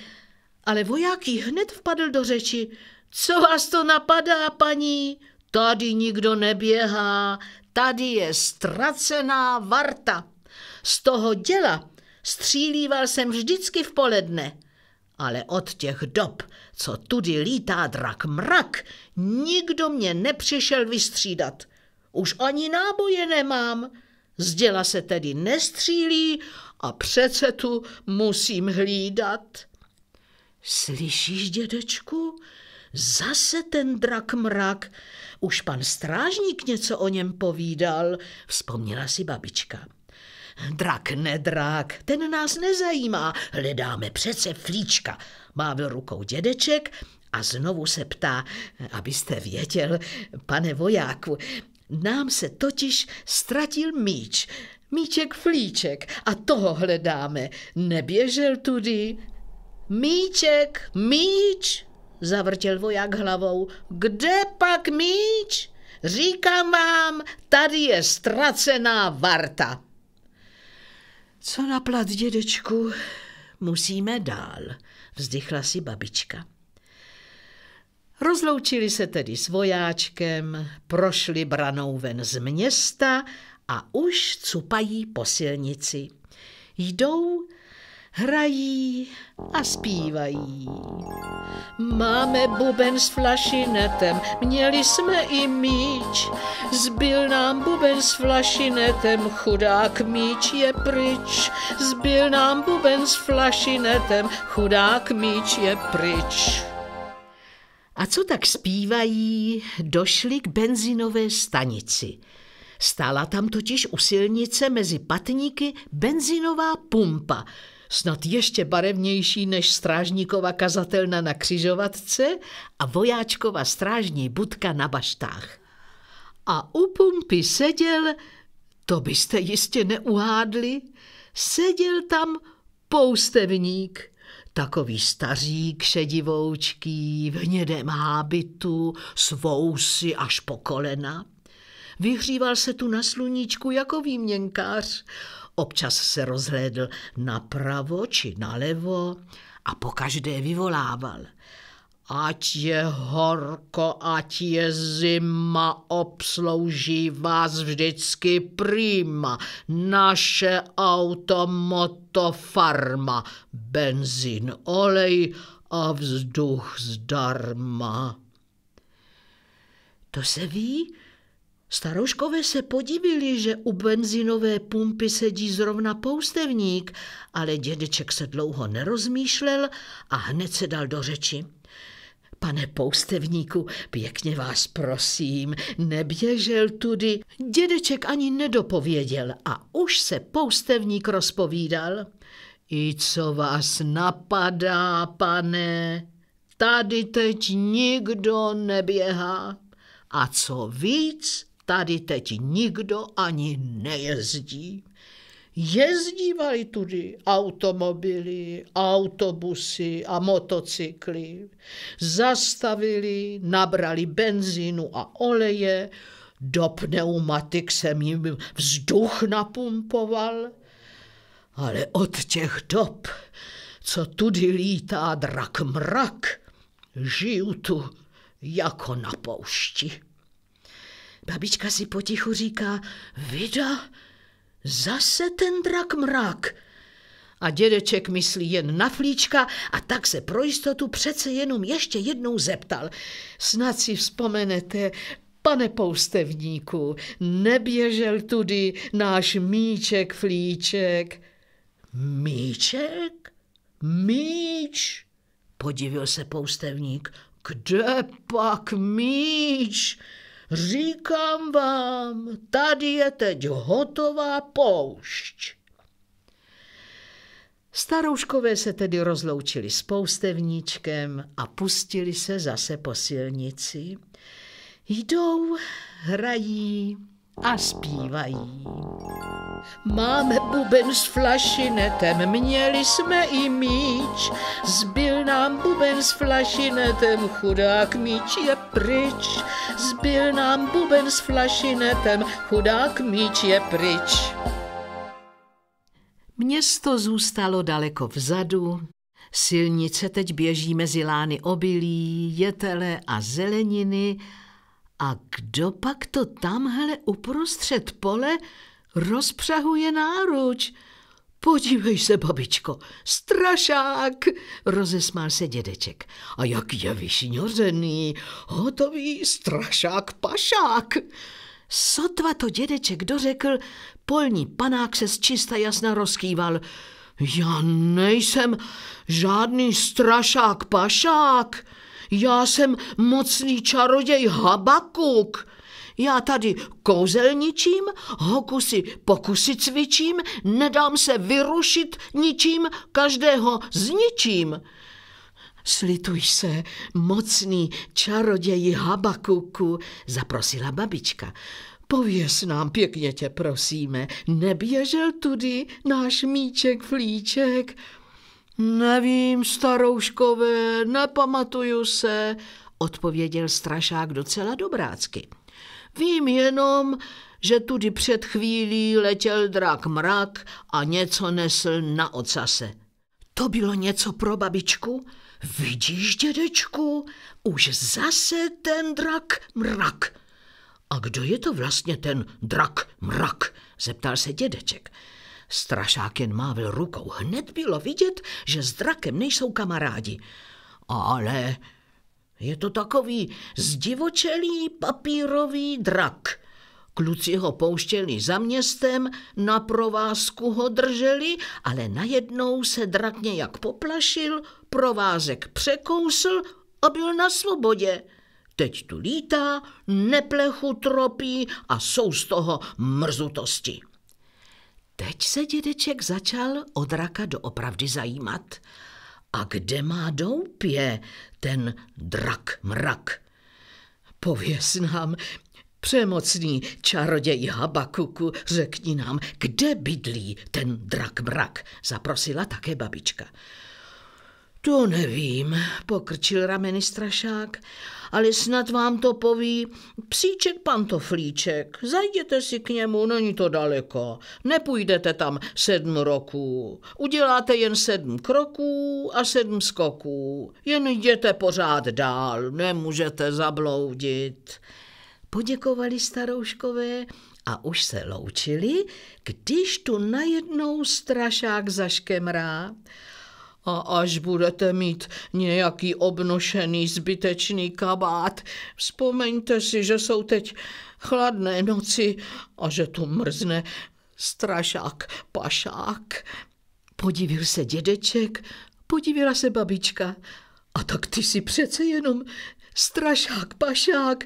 ale voják hned vpadl do řeči. Co vás to napadá, paní? Tady nikdo neběhá, tady je ztracená varta. Z toho děla střílíval jsem vždycky v poledne, ale od těch dob, co tudy lítá drak mrak, nikdo mě nepřišel vystřídat. Už ani náboje nemám. Z děla se tedy nestřílí a přece tu musím hlídat. Slyšíš, dědečku? Zase ten drak mrak. Už pan strážník něco o něm povídal, vzpomněla si babička. Drak nedrak, ten nás nezajímá, hledáme přece flíčka. Mávil rukou dědeček a znovu se ptá, abyste věděl, pane vojáku, nám se totiž ztratil míč, míček flíček a toho hledáme. Neběžel tudy. Míček, míč, zavrtěl voják hlavou. Kde pak míč? Říkám vám, tady je ztracená varta. Co naplat, dědečku? Musíme dál, vzdychla si babička. Rozloučili se tedy s vojáčkem, prošli branou ven z města a už cupají po silnici. Jdou hrají a zpívají. Máme buben s flašinetem, měli jsme i míč. Zbyl nám buben s flašinetem, chudák míč je pryč. Zbyl nám buben s flašinetem, chudák míč je pryč. A co tak zpívají, došli k benzinové stanici. Stála tam totiž u silnice mezi patníky benzinová pumpa – snad ještě barevnější než strážníkova kazatelna na křižovatce a vojáčkova strážní budka na baštách. A u pumpy seděl, to byste jistě neuhádli, seděl tam poustevník, takový stařík šedivoučký v hnědém hábitu, s vousy až po kolena. Vyhříval se tu na sluníčku jako výměnkář. Občas se rozhlédl napravo či nalevo a pokaždé vyvolával – Ať je horko, ať je zima, obslouží vás vždycky prima. Naše auto, moto, farma, benzín, olej a vzduch zdarma. To se ví? Starouškové se podivili, že u benzínové pumpy sedí zrovna poustevník, ale dědeček se dlouho nerozmýšlel a hned se dal do řeči. Pane poustevníku, pěkně vás prosím, neběžel tudy. Dědeček ani nedopověděl a už se poustevník rozpovídal. I co vás napadá, pane, tady teď nikdo neběhá. A co víc, tady teď nikdo ani nejezdí. Jezdívali tudy automobily, autobusy a motocykly. Zastavili, nabrali benzínu a oleje, do pneumatik jsem jim vzduch napumpoval. Ale od těch dob, co tudy lítá drak mrak, žiju tu jako na poušti. Babička si potichu říká, vida, Zase ten drak mrak. A dědeček myslí jen na flíčka a tak se pro jistotu přece jenom ještě jednou zeptal. Snad si vzpomenete, pane poustevníku, neběžel tudy náš míček flíček. Míček? Míč? Podivil se poustevník. Kde pak míč? Říkám vám, tady je teď hotová poušť. Starouškové se tedy rozloučili s poustevníčkem a pustili se zase po silnici. Jdou, hrají a zpívají. Máme buben s flašinetem, měli jsme i míč. Zbyl nám buben s flašinetem, chudák míč je pryč. Zbyl nám buben s flašinetem, chudák míč je pryč. Město zůstalo daleko vzadu, silnice teď běží mezi lány obilí, jetele a zeleniny a kdo pak to tamhle uprostřed pole rozpřahuje náruč. Podívej se, babičko, strašák, rozesmál se dědeček. A jak je vyšňořený, hotový strašák pašák. Sotva to dědeček dořekl, polní panák se z čista jasna rozkýval. Já nejsem žádný strašák pašák, já jsem mocný čaroděj Habakuk. Já tady kouzelničím, hokusy pokusy cvičím, nedám se vyrušit ničím, každého zničím. Slituj se, mocný čaroději Habakuku, zaprosila babička. Pověz nám, pěkně tě prosíme, neběžel tudy náš míček flíček? Nevím, starouškové, nepamatuju se, odpověděl strašák docela dobrácky. Vím jenom, že tudy před chvílí letěl drak mrak a něco nesl na ocase. To bylo něco pro babičku? Vidíš, dědečku, už zase ten drak mrak. A kdo je to vlastně ten drak mrak? zeptal se dědeček. Strašák jen mávil rukou. Hned bylo vidět, že s drakem nejsou kamarádi. Ale je to takový zdivočelý papírový drak. Kluci ho pouštěli za městem, na provázku ho drželi, ale najednou se drak nějak poplašil, provázek překousl a byl na svobodě. Teď tu lítá, neplechu tropí a jsou z toho mrzutosti. Teď se dědeček začal o draka doopravdy zajímat. A kde má doupě ten drak mrak? Pověz nám, Přemocný čaroděj Habakuku, řekni nám, kde bydlí ten drak mrak, zaprosila také babička. To nevím, pokrčil rameny strašák, ale snad vám to poví psíček pantoflíček. Zajděte si k němu, není to daleko. Nepůjdete tam sedm roků. Uděláte jen sedm kroků a sedm skoků. Jen jděte pořád dál, nemůžete zabloudit. Poděkovali starouškové a už se loučili, když tu najednou strašák zaškemrá. A až budete mít nějaký obnošený zbytečný kabát, vzpomeňte si, že jsou teď chladné noci a že tu mrzne strašák, pašák. Podivil se dědeček, podivila se babička. A tak ty si přece jenom strašák, pašák.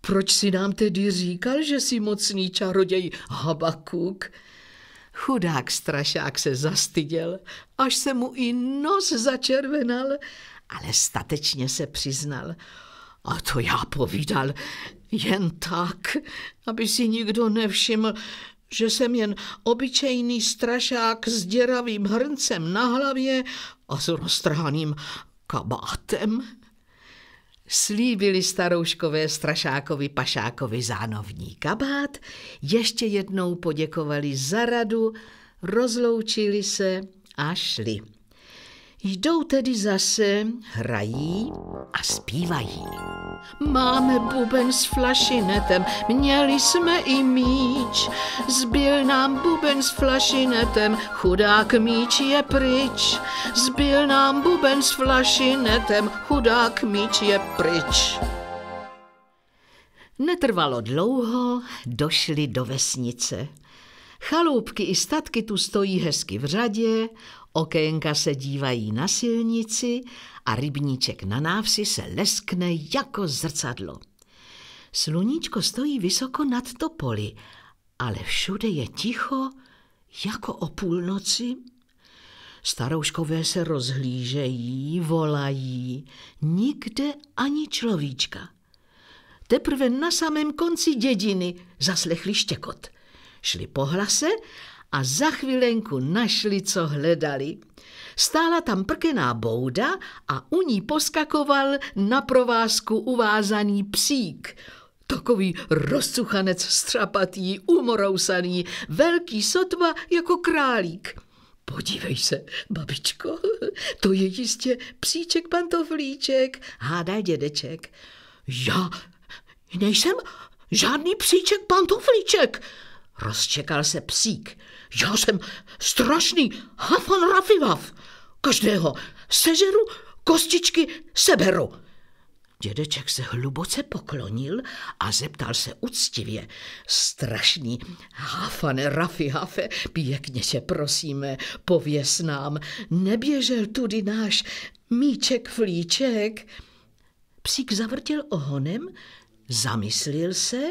Proč si nám tedy říkal, že jsi mocný čaroděj Habakuk? Chudák strašák se zastyděl, až se mu i nos začervenal, ale statečně se přiznal. A to já povídal jen tak, aby si nikdo nevšiml, že jsem jen obyčejný strašák s děravým hrncem na hlavě a s roztrhaným kabátem. Slíbili starouškové strašákovi pašákovi zánovní kabát, ještě jednou poděkovali za radu, rozloučili se a šli. Jdou tedy zase, hrají a zpívají. Máme buben s flašinetem, měli jsme i míč. Zbyl nám buben s flašinetem, chudák míč je pryč. Zbyl nám buben s flašinetem, chudák míč je pryč. Netrvalo dlouho, došli do vesnice. Chaloupky i statky tu stojí hezky v řadě, okénka se dívají na silnici a rybníček na návsi se leskne jako zrcadlo. Sluníčko stojí vysoko nad topoli, ale všude je ticho jako o půlnoci. Starouškové se rozhlížejí, volají, nikde ani človíčka. Teprve na samém konci dědiny zaslechli štěkot – Šli po hlase a za chvilenku našli, co hledali. Stála tam prkená bouda a u ní poskakoval na provázku uvázaný psík. Takový rozcuchanec střapatý, umorousaný, velký sotva jako králík. Podívej se, babičko, to je jistě psíček pantoflíček, hádá dědeček. Já nejsem žádný psíček pantoflíček, Rozčekal se psík. Já jsem strašný hafan rafivav. Každého sežeru, kostičky seberu. Dědeček se hluboce poklonil a zeptal se uctivě. Strašný hafane rafihafe, pěkně tě prosíme, pověs nám, neběžel tudy náš míček flíček. Psík zavrtěl ohonem, zamyslil se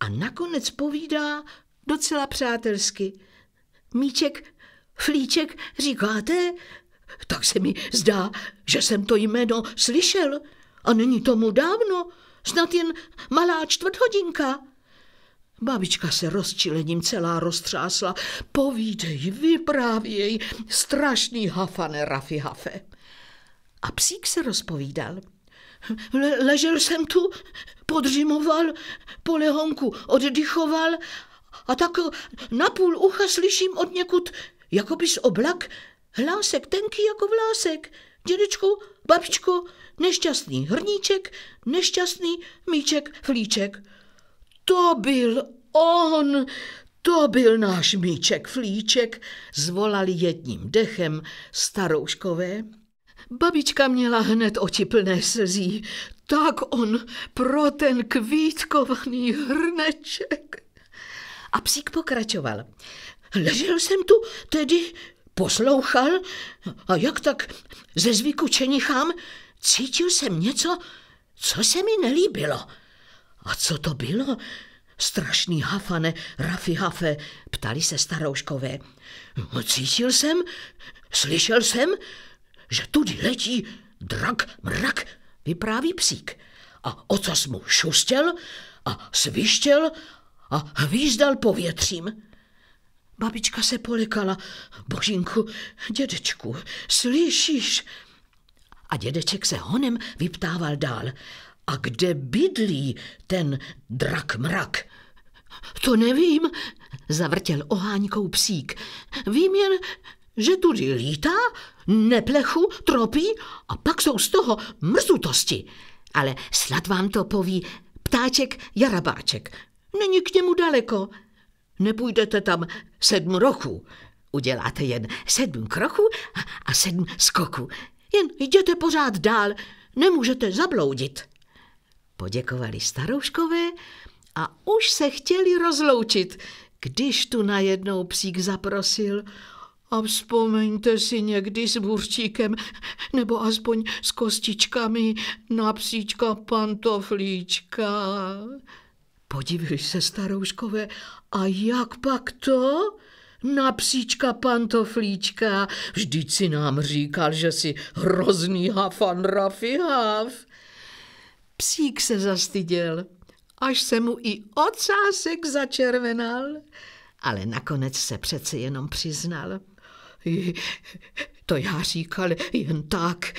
a nakonec povídá docela přátelsky. Míček, flíček, říkáte? Tak se mi zdá, že jsem to jméno slyšel a není tomu dávno, snad jen malá čtvrthodinka. Babička se rozčilením celá roztřásla. Povídej, vyprávěj, strašný hafane rafihafe. A psík se rozpovídal. Le- ležel jsem tu, podřimoval, po lehonku oddychoval a tak na půl ucha slyším od někud, jako bys oblak, hlásek tenký jako vlásek. Dědečku, babičko, nešťastný hrníček, nešťastný míček, flíček. To byl on, to byl náš míček, flíček, zvolali jedním dechem starouškové. Babička měla hned oči plné slzí. Tak on pro ten kvítkovaný hrneček. A psík pokračoval. Ležel jsem tu tedy, poslouchal a jak tak ze zvyku čenichám, cítil jsem něco, co se mi nelíbilo. A co to bylo? Strašný hafane, rafi hafe, ptali se starouškové. Cítil jsem, slyšel jsem, že tudy letí drak mrak, vypráví psík. A ocas mu šustěl a svištěl a hvízdal povětřím. Babička se polekala. Božínku, dědečku, slyšíš? A dědeček se honem vyptával dál. A kde bydlí ten drak mrak? To nevím, zavrtěl oháňkou psík. Vím jen, že tudy lítá, neplechu, tropí a pak jsou z toho mrzutosti. Ale snad vám to poví ptáček Jarabáček. Není k němu daleko. Nepůjdete tam sedm roků. Uděláte jen sedm kroků a sedm skoků. Jen jděte pořád dál, nemůžete zabloudit. Poděkovali starouškové a už se chtěli rozloučit, když tu najednou psík zaprosil a vzpomeňte si někdy s burčíkem nebo aspoň s kostičkami na psíčka pantoflíčka. Podívej se, starouškové, a jak pak to? Na psíčka pantoflíčka, vždyť si nám říkal, že si hrozný hafan rafihav. Psík se zastyděl, až se mu i ocásek začervenal, ale nakonec se přece jenom přiznal. To já říkal jen tak,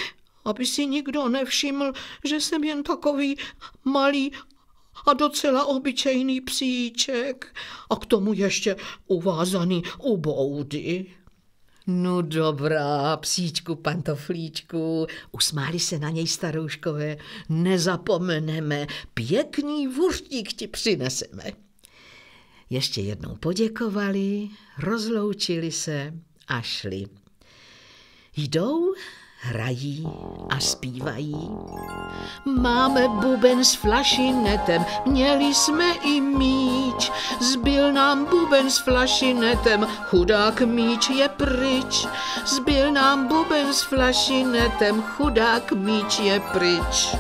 aby si nikdo nevšiml, že jsem jen takový malý a docela obyčejný psíček a k tomu ještě uvázaný u boudy. No dobrá, psíčku, pantoflíčku, usmáli se na něj starouškové, nezapomeneme, pěkný vůřtík ti přineseme. Ještě jednou poděkovali, rozloučili se a šli. Jdou hrají a zpívají. Máme buben s flašinetem, měli jsme i míč. Zbyl nám buben s flašinetem, chudák míč je pryč. Zbyl nám buben s flašinetem, chudák míč je pryč.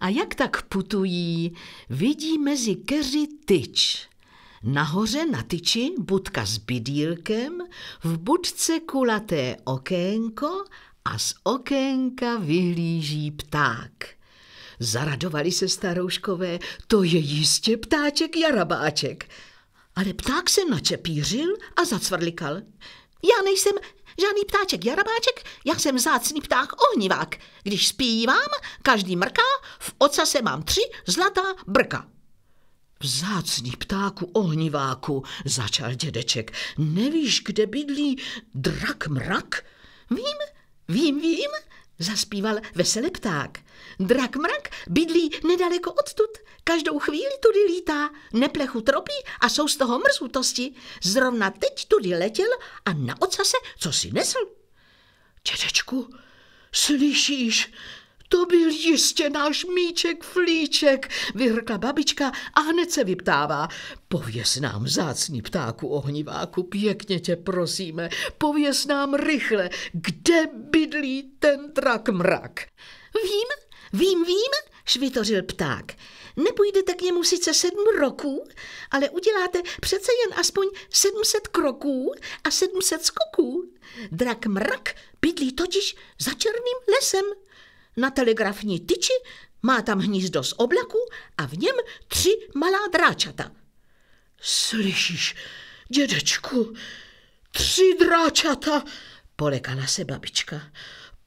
A jak tak putují, vidí mezi keři tyč. Nahoře na tyči budka s bydílkem, v budce kulaté okénko a z okénka vyhlíží pták. Zaradovali se starouškové, to je jistě ptáček Jarabáček. Ale pták se načepířil a zacvrlikal. Já nejsem žádný ptáček Jarabáček, já jsem zácný pták ohnivák. Když zpívám, každý mrká, v ocase mám tři zlatá brka. Vzácný ptáku ohniváku, začal dědeček. Nevíš, kde bydlí drak mrak? Vím, vím, vím, zaspíval veselý pták. Drak mrak bydlí nedaleko odtud. Každou chvíli tudy lítá, neplechu tropí a jsou z toho mrzutosti. Zrovna teď tudy letěl a na ocase co si nesl. Dědečku, slyšíš, to byl jistě náš míček flíček, vyhrkla babička a hned se vyptává. Pověz nám, zácný ptáku ohniváku, pěkně tě prosíme, pověz nám rychle, kde bydlí ten drak mrak. Vím, vím, vím, švitořil pták. Nepůjdete k němu sice sedm roků, ale uděláte přece jen aspoň sedmset kroků a sedmset skoků. Drak mrak bydlí totiž za černým lesem na telegrafní tyči, má tam hnízdo z oblaku a v něm tři malá dráčata. Slyšíš, dědečku, tři dráčata, polekala se babička.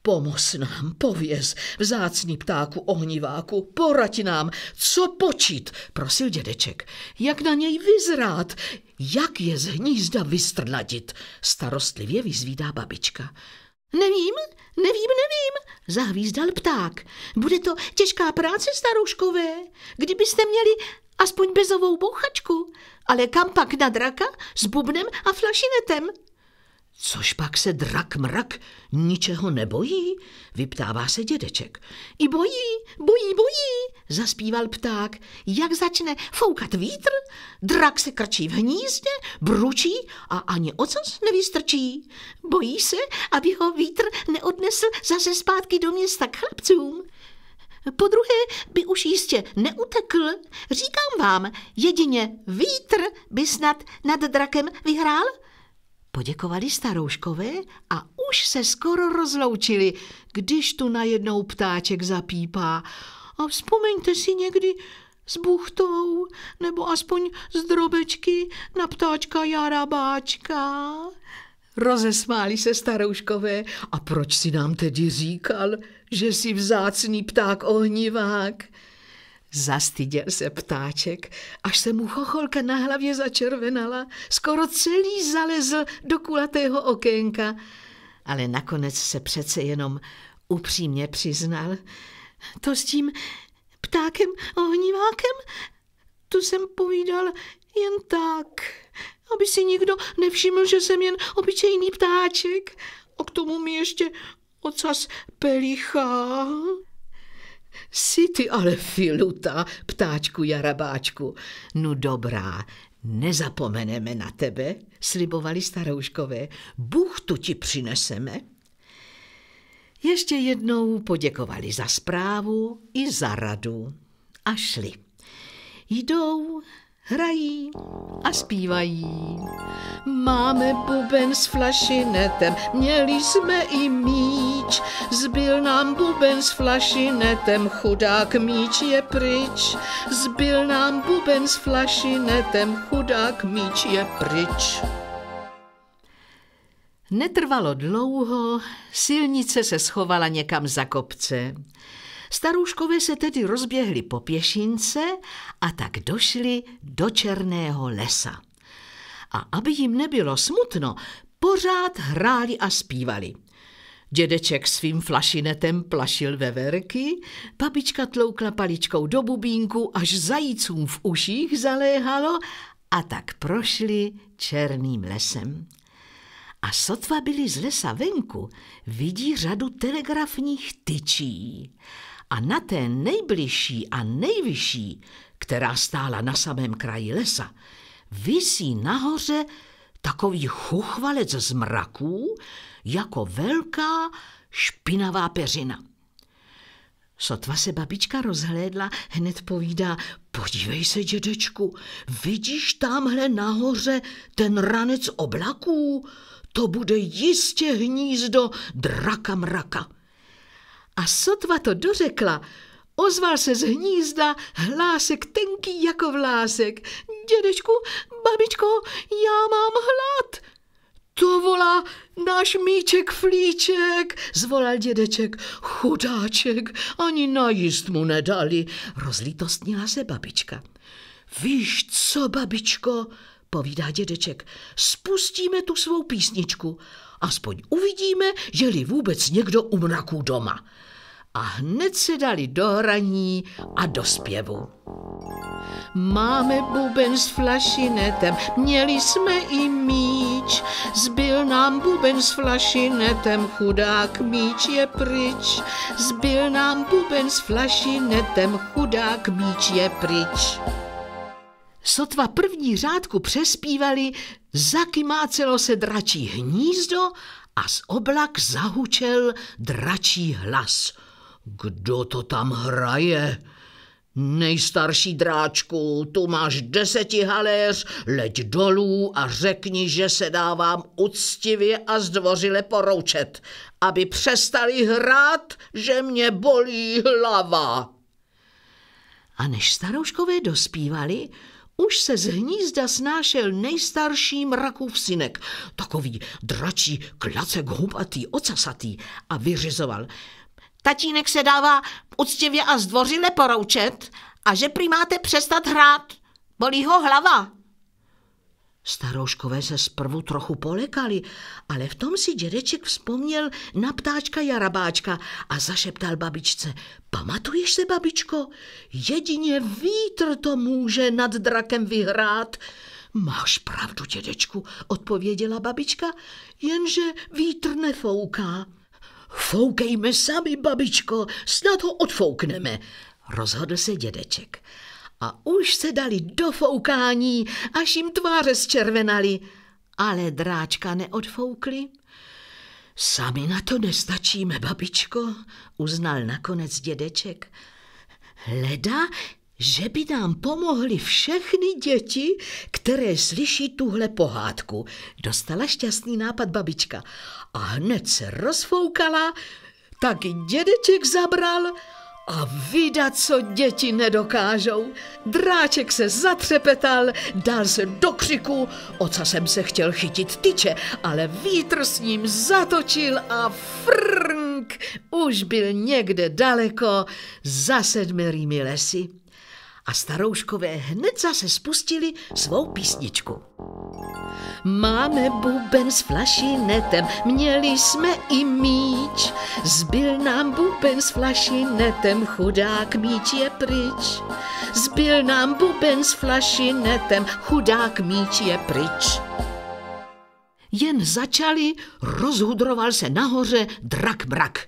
Pomoz nám, pověz, vzácný ptáku ohniváku, porať nám, co počít, prosil dědeček. Jak na něj vyzrát, jak je z hnízda vystrladit, starostlivě vyzvídá babička. Nevím, nevím, nevím, zahvízdal pták. Bude to těžká práce, starouškové. Kdybyste měli aspoň bezovou bouchačku, ale kam pak na draka s bubnem a flašinetem? Což pak se drak mrak ničeho nebojí? Vyptává se dědeček. I bojí, bojí, bojí, zaspíval pták. Jak začne foukat vítr, drak se krčí v hnízdě, bručí a ani ocas nevystrčí. Bojí se, aby ho vítr neodnesl zase zpátky do města k chlapcům. Po druhé by už jistě neutekl. Říkám vám, jedině vítr by snad nad drakem vyhrál. Poděkovali starouškové a už se skoro rozloučili, když tu najednou ptáček zapípá. A vzpomeňte si někdy s buchtou nebo aspoň z drobečky na ptáčka Jarabáčka. Rozesmáli se starouškové. A proč si nám tedy říkal, že jsi vzácný pták ohnivák? Zastyděl se ptáček, až se mu chocholka na hlavě začervenala, skoro celý zalezl do kulatého okénka, ale nakonec se přece jenom upřímně přiznal. To s tím ptákem ohnivákem, to jsem povídal jen tak, aby si nikdo nevšiml, že jsem jen obyčejný ptáček a k tomu mi ještě ocas pelichá. Jsi ty ale filuta, ptáčku jarabáčku. No dobrá, nezapomeneme na tebe, slibovali starouškové. Buchtu ti přineseme. Ještě jednou poděkovali za zprávu i za radu a šli. Jdou hrají a zpívají. Máme buben s flašinetem, měli jsme i míč. Zbyl nám buben s flašinetem, chudák míč je pryč. Zbyl nám buben s flašinetem, chudák míč je pryč. Netrvalo dlouho, silnice se schovala někam za kopce. Starouškové se tedy rozběhli po pěšince a tak došli do černého lesa. A aby jim nebylo smutno, pořád hráli a zpívali. Dědeček svým flašinetem plašil veverky, babička tloukla paličkou do bubínku, až zajícům v uších zaléhalo a tak prošli černým lesem. A sotva byli z lesa venku, vidí řadu telegrafních tyčí a na té nejbližší a nejvyšší, která stála na samém kraji lesa, visí nahoře takový chuchvalec z mraků jako velká špinavá peřina. Sotva se babička rozhlédla, hned povídá, podívej se, dědečku, vidíš tamhle nahoře ten ranec oblaků? To bude jistě hnízdo draka mraka. A sotva to dořekla, ozval se z hnízda hlásek tenký jako vlásek. Dědečku, babičko, já mám hlad. To volá náš míček flíček, zvolal dědeček. Chudáček, ani najíst mu nedali, rozlítostnila se babička. Víš co, babičko, povídá dědeček, spustíme tu svou písničku. Aspoň uvidíme, že-li vůbec někdo u mraků doma a hned se dali do hraní a do zpěvu. Máme buben s flašinetem, měli jsme i míč. Zbyl nám buben s flašinetem, chudák míč je pryč. Zbyl nám buben s flašinetem, chudák míč je pryč. Sotva první řádku přespívali, zakymácelo se dračí hnízdo a z oblak zahučel dračí hlas – kdo to tam hraje? Nejstarší dráčku, tu máš deseti haléř, leď dolů a řekni, že se dávám uctivě a zdvořile poroučet, aby přestali hrát, že mě bolí hlava. A než starouškové dospívali, už se z hnízda snášel nejstarší mrakův synek, takový dračí klacek hupatý, ocasatý a vyřizoval – Tatínek se dává uctivě a zdvořile poroučet a že prý máte přestat hrát. Bolí ho hlava. Starouškové se zprvu trochu polekali, ale v tom si dědeček vzpomněl na ptáčka Jarabáčka a zašeptal babičce. Pamatuješ se, babičko? Jedině vítr to může nad drakem vyhrát. Máš pravdu, dědečku, odpověděla babička, jenže vítr nefouká. Foukejme sami, babičko, snad ho odfoukneme, rozhodl se dědeček. A už se dali do foukání, až jim tváře zčervenaly, ale dráčka neodfoukli. Sami na to nestačíme, babičko, uznal nakonec dědeček. Hleda, že by nám pomohly všechny děti, které slyší tuhle pohádku. Dostala šťastný nápad babička a hned se rozfoukala, tak dědeček zabral A vydat, co děti nedokážou. Dráček se zatřepetal, dal se do křiku, oca jsem se chtěl chytit tyče, ale vítr s ním zatočil a frnk už byl někde daleko za sedmerými lesy. A starouškové hned zase spustili svou písničku. Máme buben s flašinetem, měli jsme i míč. Zbyl nám buben s flašinetem, chudák míč je pryč. Zbyl nám buben s flašinetem, chudák míč je pryč. Jen začali, rozhudroval se nahoře drak mrak.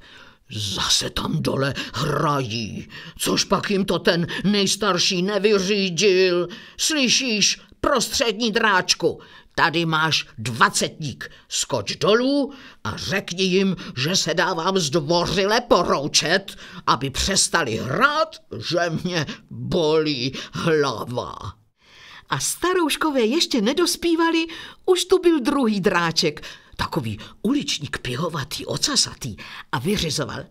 Zase tam dole hrají, což pak jim to ten nejstarší nevyřídil. Slyšíš, prostřední dráčku, tady máš dvacetník, skoč dolů a řekni jim, že se dávám zdvořile poroučet, aby přestali hrát, že mě bolí hlava. A starouškové ještě nedospívali, už tu byl druhý dráček, takový uličník pihovatý, ocasatý a vyřizoval.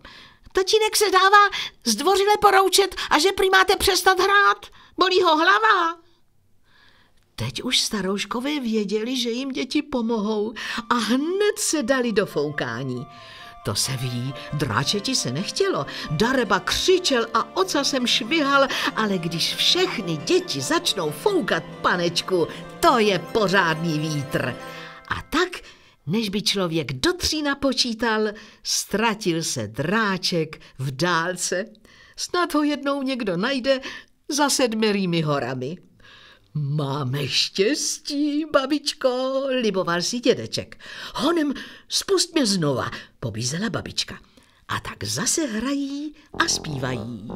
Tatínek se dává zdvořile poroučet a že prý máte přestat hrát, bolí ho hlava. Teď už starouškové věděli, že jim děti pomohou a hned se dali do foukání. To se ví, dráčeti se nechtělo. Dareba křičel a ocasem švihal, ale když všechny děti začnou foukat panečku, to je pořádný vítr. A tak než by člověk do tří napočítal, ztratil se dráček v dálce. Snad ho jednou někdo najde za sedmerými horami. Máme štěstí, babičko, liboval si dědeček. Honem, spust mě znova, pobízela babička. A tak zase hrají a zpívají.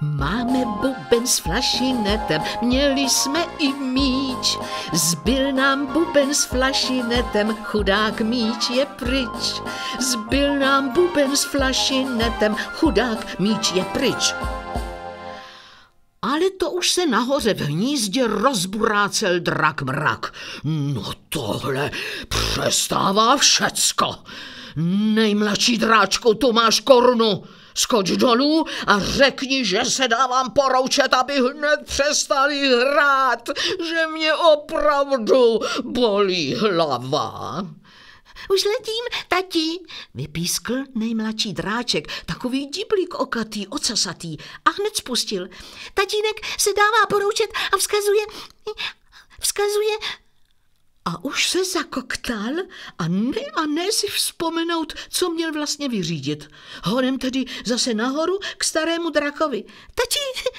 Máme buben s flašinetem, měli jsme i míč. Zbyl nám buben s flašinetem, chudák míč je pryč. Zbyl nám buben s flašinetem, chudák míč je pryč. Ale to už se nahoře v hnízdě rozburácel drak mrak. No tohle přestává všecko. Nejmladší dráčku, tu máš korunu. Skoč dolů a řekni, že se dávám poroučet, aby hned přestali hrát, že mě opravdu bolí hlava. Už letím, tati, vypískl nejmladší dráček, takový diblík okatý, ocasatý a hned spustil. Tatínek se dává poroučet a vzkazuje, vzkazuje, a už se zakoktal a ne a ne si vzpomenout, co měl vlastně vyřídit. Honem tedy zase nahoru k starému drakovi. Tati,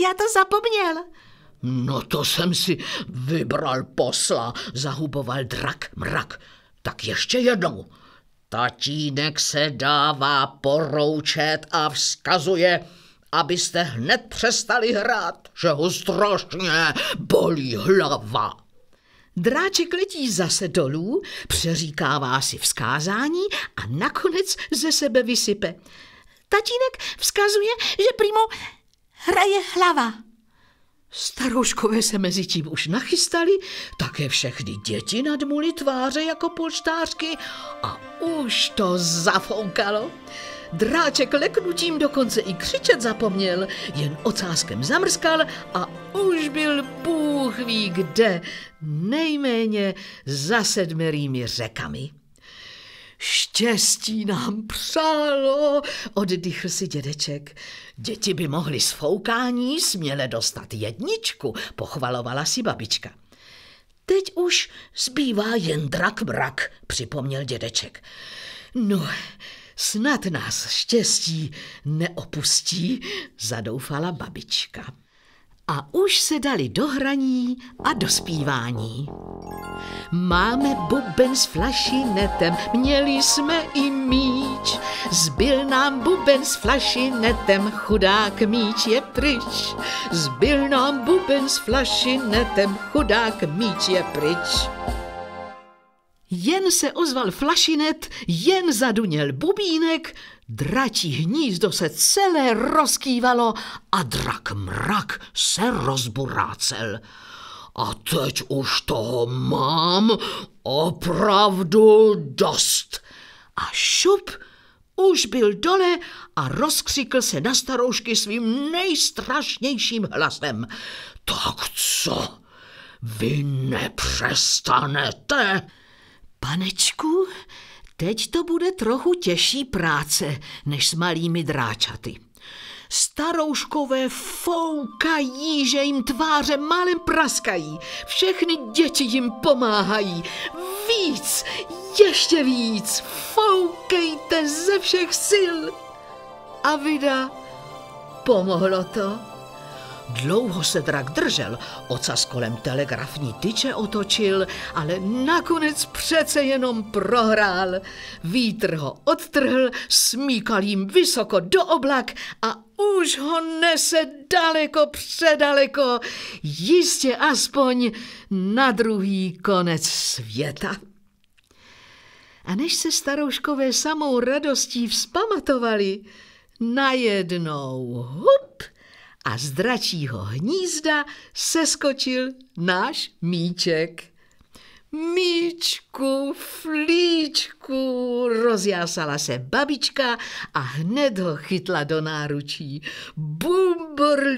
já to zapomněl. No to jsem si vybral posla, zahuboval drak mrak. Tak ještě jednou. Tatínek se dává poroučet a vzkazuje, abyste hned přestali hrát, že ho strašně bolí hlava. Dráček letí zase dolů, přeříkává si vzkázání a nakonec ze sebe vysype. Tatínek vzkazuje, že primo hraje hlava. Starouškové se mezi tím už nachystali, také všechny děti nadmuli tváře jako polštářky a už to zafoukalo. Dráček leknutím dokonce i křičet zapomněl, jen ocáskem zamrskal a už byl Bůh ví kde, nejméně za sedmerými řekami. Štěstí nám přálo, oddychl si dědeček. Děti by mohly z foukání směle dostat jedničku, pochvalovala si babička. Teď už zbývá jen drak mrak, připomněl dědeček. No, snad nás štěstí neopustí, zadoufala babička a už se dali do hraní a do zpívání. Máme buben s flašinetem, měli jsme i míč. Zbyl nám buben s flašinetem, chudák míč je pryč. Zbyl nám buben s flašinetem, chudák míč je pryč. Jen se ozval flašinet, jen zaduněl bubínek, dračí hnízdo se celé rozkývalo a drak mrak se rozburácel. A teď už toho mám opravdu dost. A šup už byl dole a rozkřikl se na staroušky svým nejstrašnějším hlasem. Tak co? Vy nepřestanete? Panečku, teď to bude trochu těžší práce, než s malými dráčaty. Starouškové foukají, že jim tváře málem praskají. Všechny děti jim pomáhají. Víc, ještě víc, foukejte ze všech sil. A vida, pomohlo to. Dlouho se drak držel, ocas kolem telegrafní tyče otočil, ale nakonec přece jenom prohrál. Vítr ho odtrhl, smíkal jim vysoko do oblak a už ho nese daleko předaleko, jistě aspoň na druhý konec světa. A než se starouškové samou radostí vzpamatovali, najednou hup a z dračího hnízda seskočil náš míček. Míčku, flíčku, rozjásala se babička a hned ho chytla do náručí. Bumborlíčku,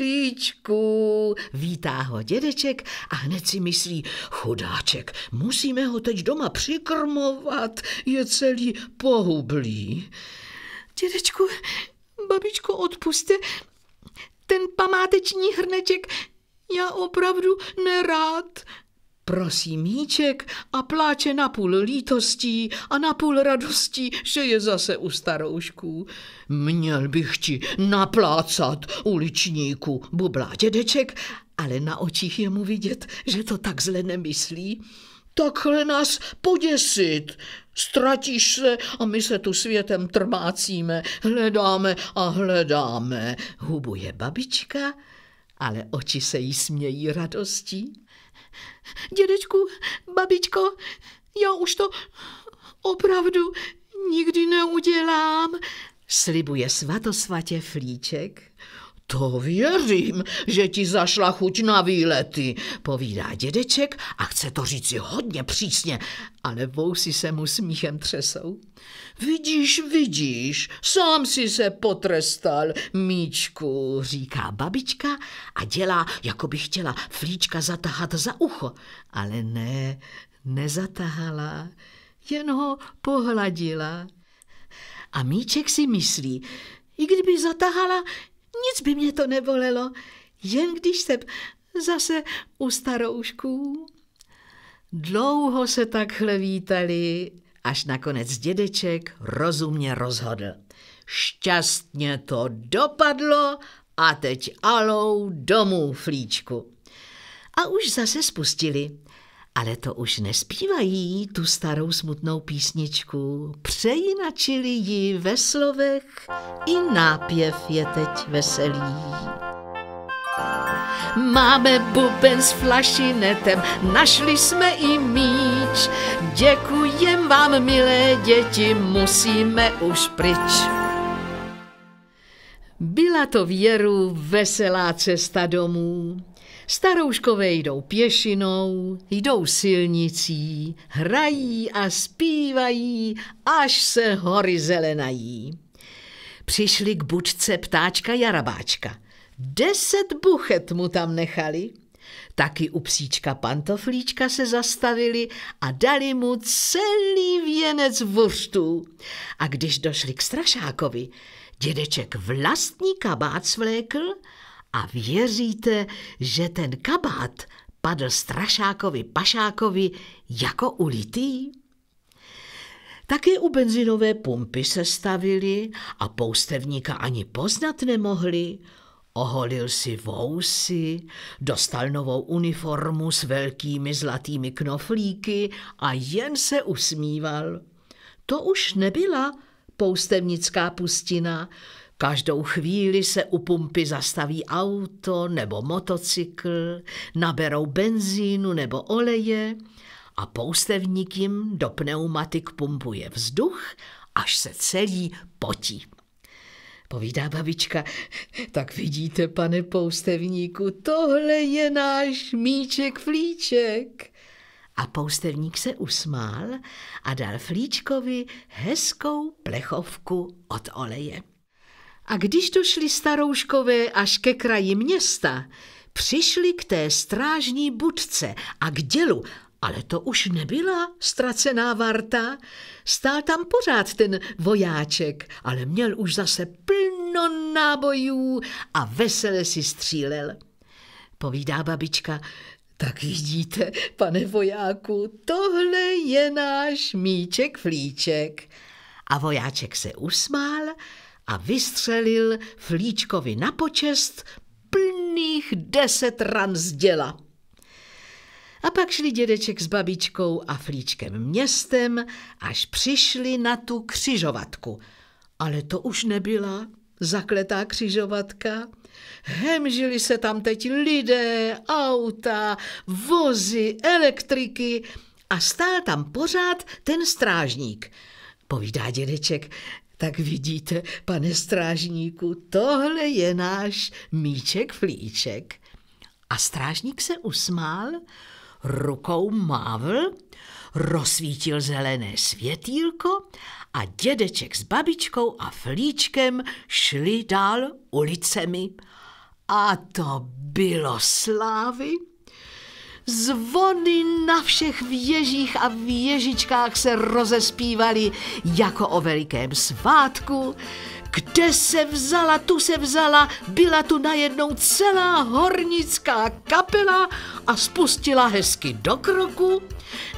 vítá ho dědeček a hned si myslí, chudáček, musíme ho teď doma přikrmovat, je celý pohublý. Dědečku, babičko, odpuste, ten památeční hrneček já opravdu nerád. Prosí míček a pláče na půl lítostí a na půl radostí, že je zase u staroušků. Měl bych ti naplácat, uličníku, bublá dědeček, ale na očích je mu vidět, že to tak zle nemyslí. Takhle nás poděsit. Ztratíš se a my se tu světem trmácíme, hledáme a hledáme. Hubuje babička, ale oči se jí smějí radostí. Dědečku, babičko, já už to opravdu nikdy neudělám, slibuje svatosvatě Flíček. To věřím, že ti zašla chuť na výlety, povídá dědeček a chce to říci hodně přísně, ale vousy se mu smíchem třesou. Vidíš, vidíš, sám si se potrestal, míčku, říká babička a dělá, jako by chtěla flíčka zatahat za ucho, ale ne, nezatahala, jen ho pohladila. A míček si myslí, i kdyby zatahala, nic by mě to nebolelo, jen když jsem zase u staroušků. Dlouho se takhle vítali, až nakonec dědeček rozumně rozhodl. Šťastně to dopadlo a teď alou domů, flíčku. A už zase spustili. Ale to už nespívají tu starou smutnou písničku. Přejinačili ji ve slovech, i nápěv je teď veselý. Máme buben s flašinetem, našli jsme i míč. Děkujem vám, milé děti, musíme už pryč. Byla to věru veselá cesta domů. Starouškové jdou pěšinou, jdou silnicí, hrají a zpívají, až se hory zelenají. Přišli k bučce ptáčka Jarabáčka. Deset buchet mu tam nechali. Taky u psíčka pantoflíčka se zastavili a dali mu celý věnec vuštů. A když došli k strašákovi, dědeček vlastní kabát svlékl a věříte, že ten kabát padl strašákovi pašákovi jako ulitý? Také u benzinové pumpy se stavili a poustevníka ani poznat nemohli. Oholil si vousy, dostal novou uniformu s velkými zlatými knoflíky a jen se usmíval. To už nebyla poustevnická pustina, Každou chvíli se u pumpy zastaví auto nebo motocykl, naberou benzínu nebo oleje a poustevník jim do pneumatik pumpuje vzduch, až se celý potí. Povídá babička, tak vidíte, pane poustevníku, tohle je náš míček flíček. A poustevník se usmál a dal Flíčkovi hezkou plechovku od oleje. A když došli starouškové až ke kraji města, přišli k té strážní budce a k dělu, ale to už nebyla ztracená varta. Stál tam pořád ten vojáček, ale měl už zase plno nábojů a vesele si střílel. Povídá babička, tak vidíte, pane vojáku, tohle je náš míček flíček. A vojáček se usmál a vystřelil flíčkovi na počest plných deset ran z děla. A pak šli dědeček s babičkou a flíčkem městem, až přišli na tu křižovatku. Ale to už nebyla zakletá křižovatka. Hemžili se tam teď lidé, auta, vozy, elektriky a stál tam pořád ten strážník. Povídá dědeček, tak vidíte, pane strážníku, tohle je náš míček flíček. A strážník se usmál, rukou mávl, rozsvítil zelené světýlko a dědeček s babičkou a flíčkem šli dál ulicemi. A to bylo slávy. Zvony na všech věžích a věžičkách se rozespívaly jako o velikém svátku. Kde se vzala, tu se vzala, byla tu najednou celá hornická kapela a spustila hezky do kroku.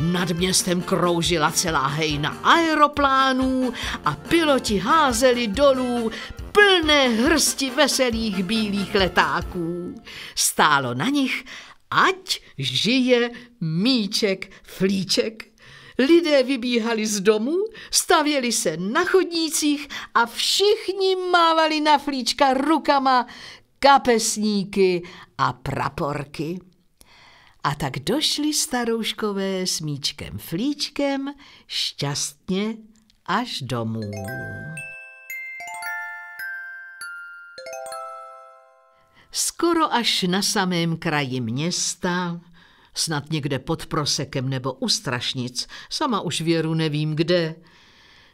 Nad městem kroužila celá hejna aeroplánů a piloti házeli dolů plné hrsti veselých bílých letáků. Stálo na nich, ať žije míček flíček. Lidé vybíhali z domu, stavěli se na chodnících a všichni mávali na flíčka rukama, kapesníky a praporky. A tak došli starouškové s míčkem flíčkem šťastně až domů. Skoro až na samém kraji města, snad někde pod prosekem nebo u strašnic, sama už věru nevím kde,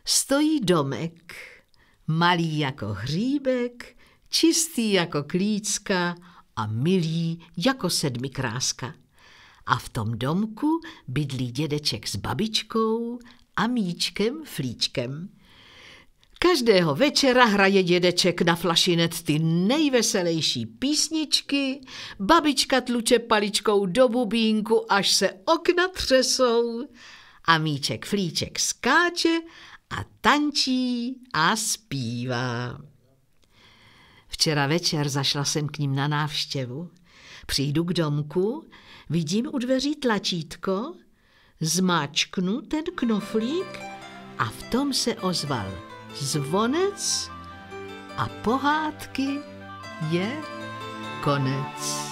stojí domek, malý jako hříbek, čistý jako klícka a milý jako sedmikráska. A v tom domku bydlí dědeček s babičkou a míčkem flíčkem. Každého večera hraje dědeček na flašinet ty nejveselější písničky, babička tluče paličkou do bubínku, až se okna třesou a míček flíček skáče a tančí a zpívá. Včera večer zašla jsem k ním na návštěvu. Přijdu k domku, vidím u dveří tlačítko, zmáčknu ten knoflík a v tom se ozval zvonec a pohádky je konec.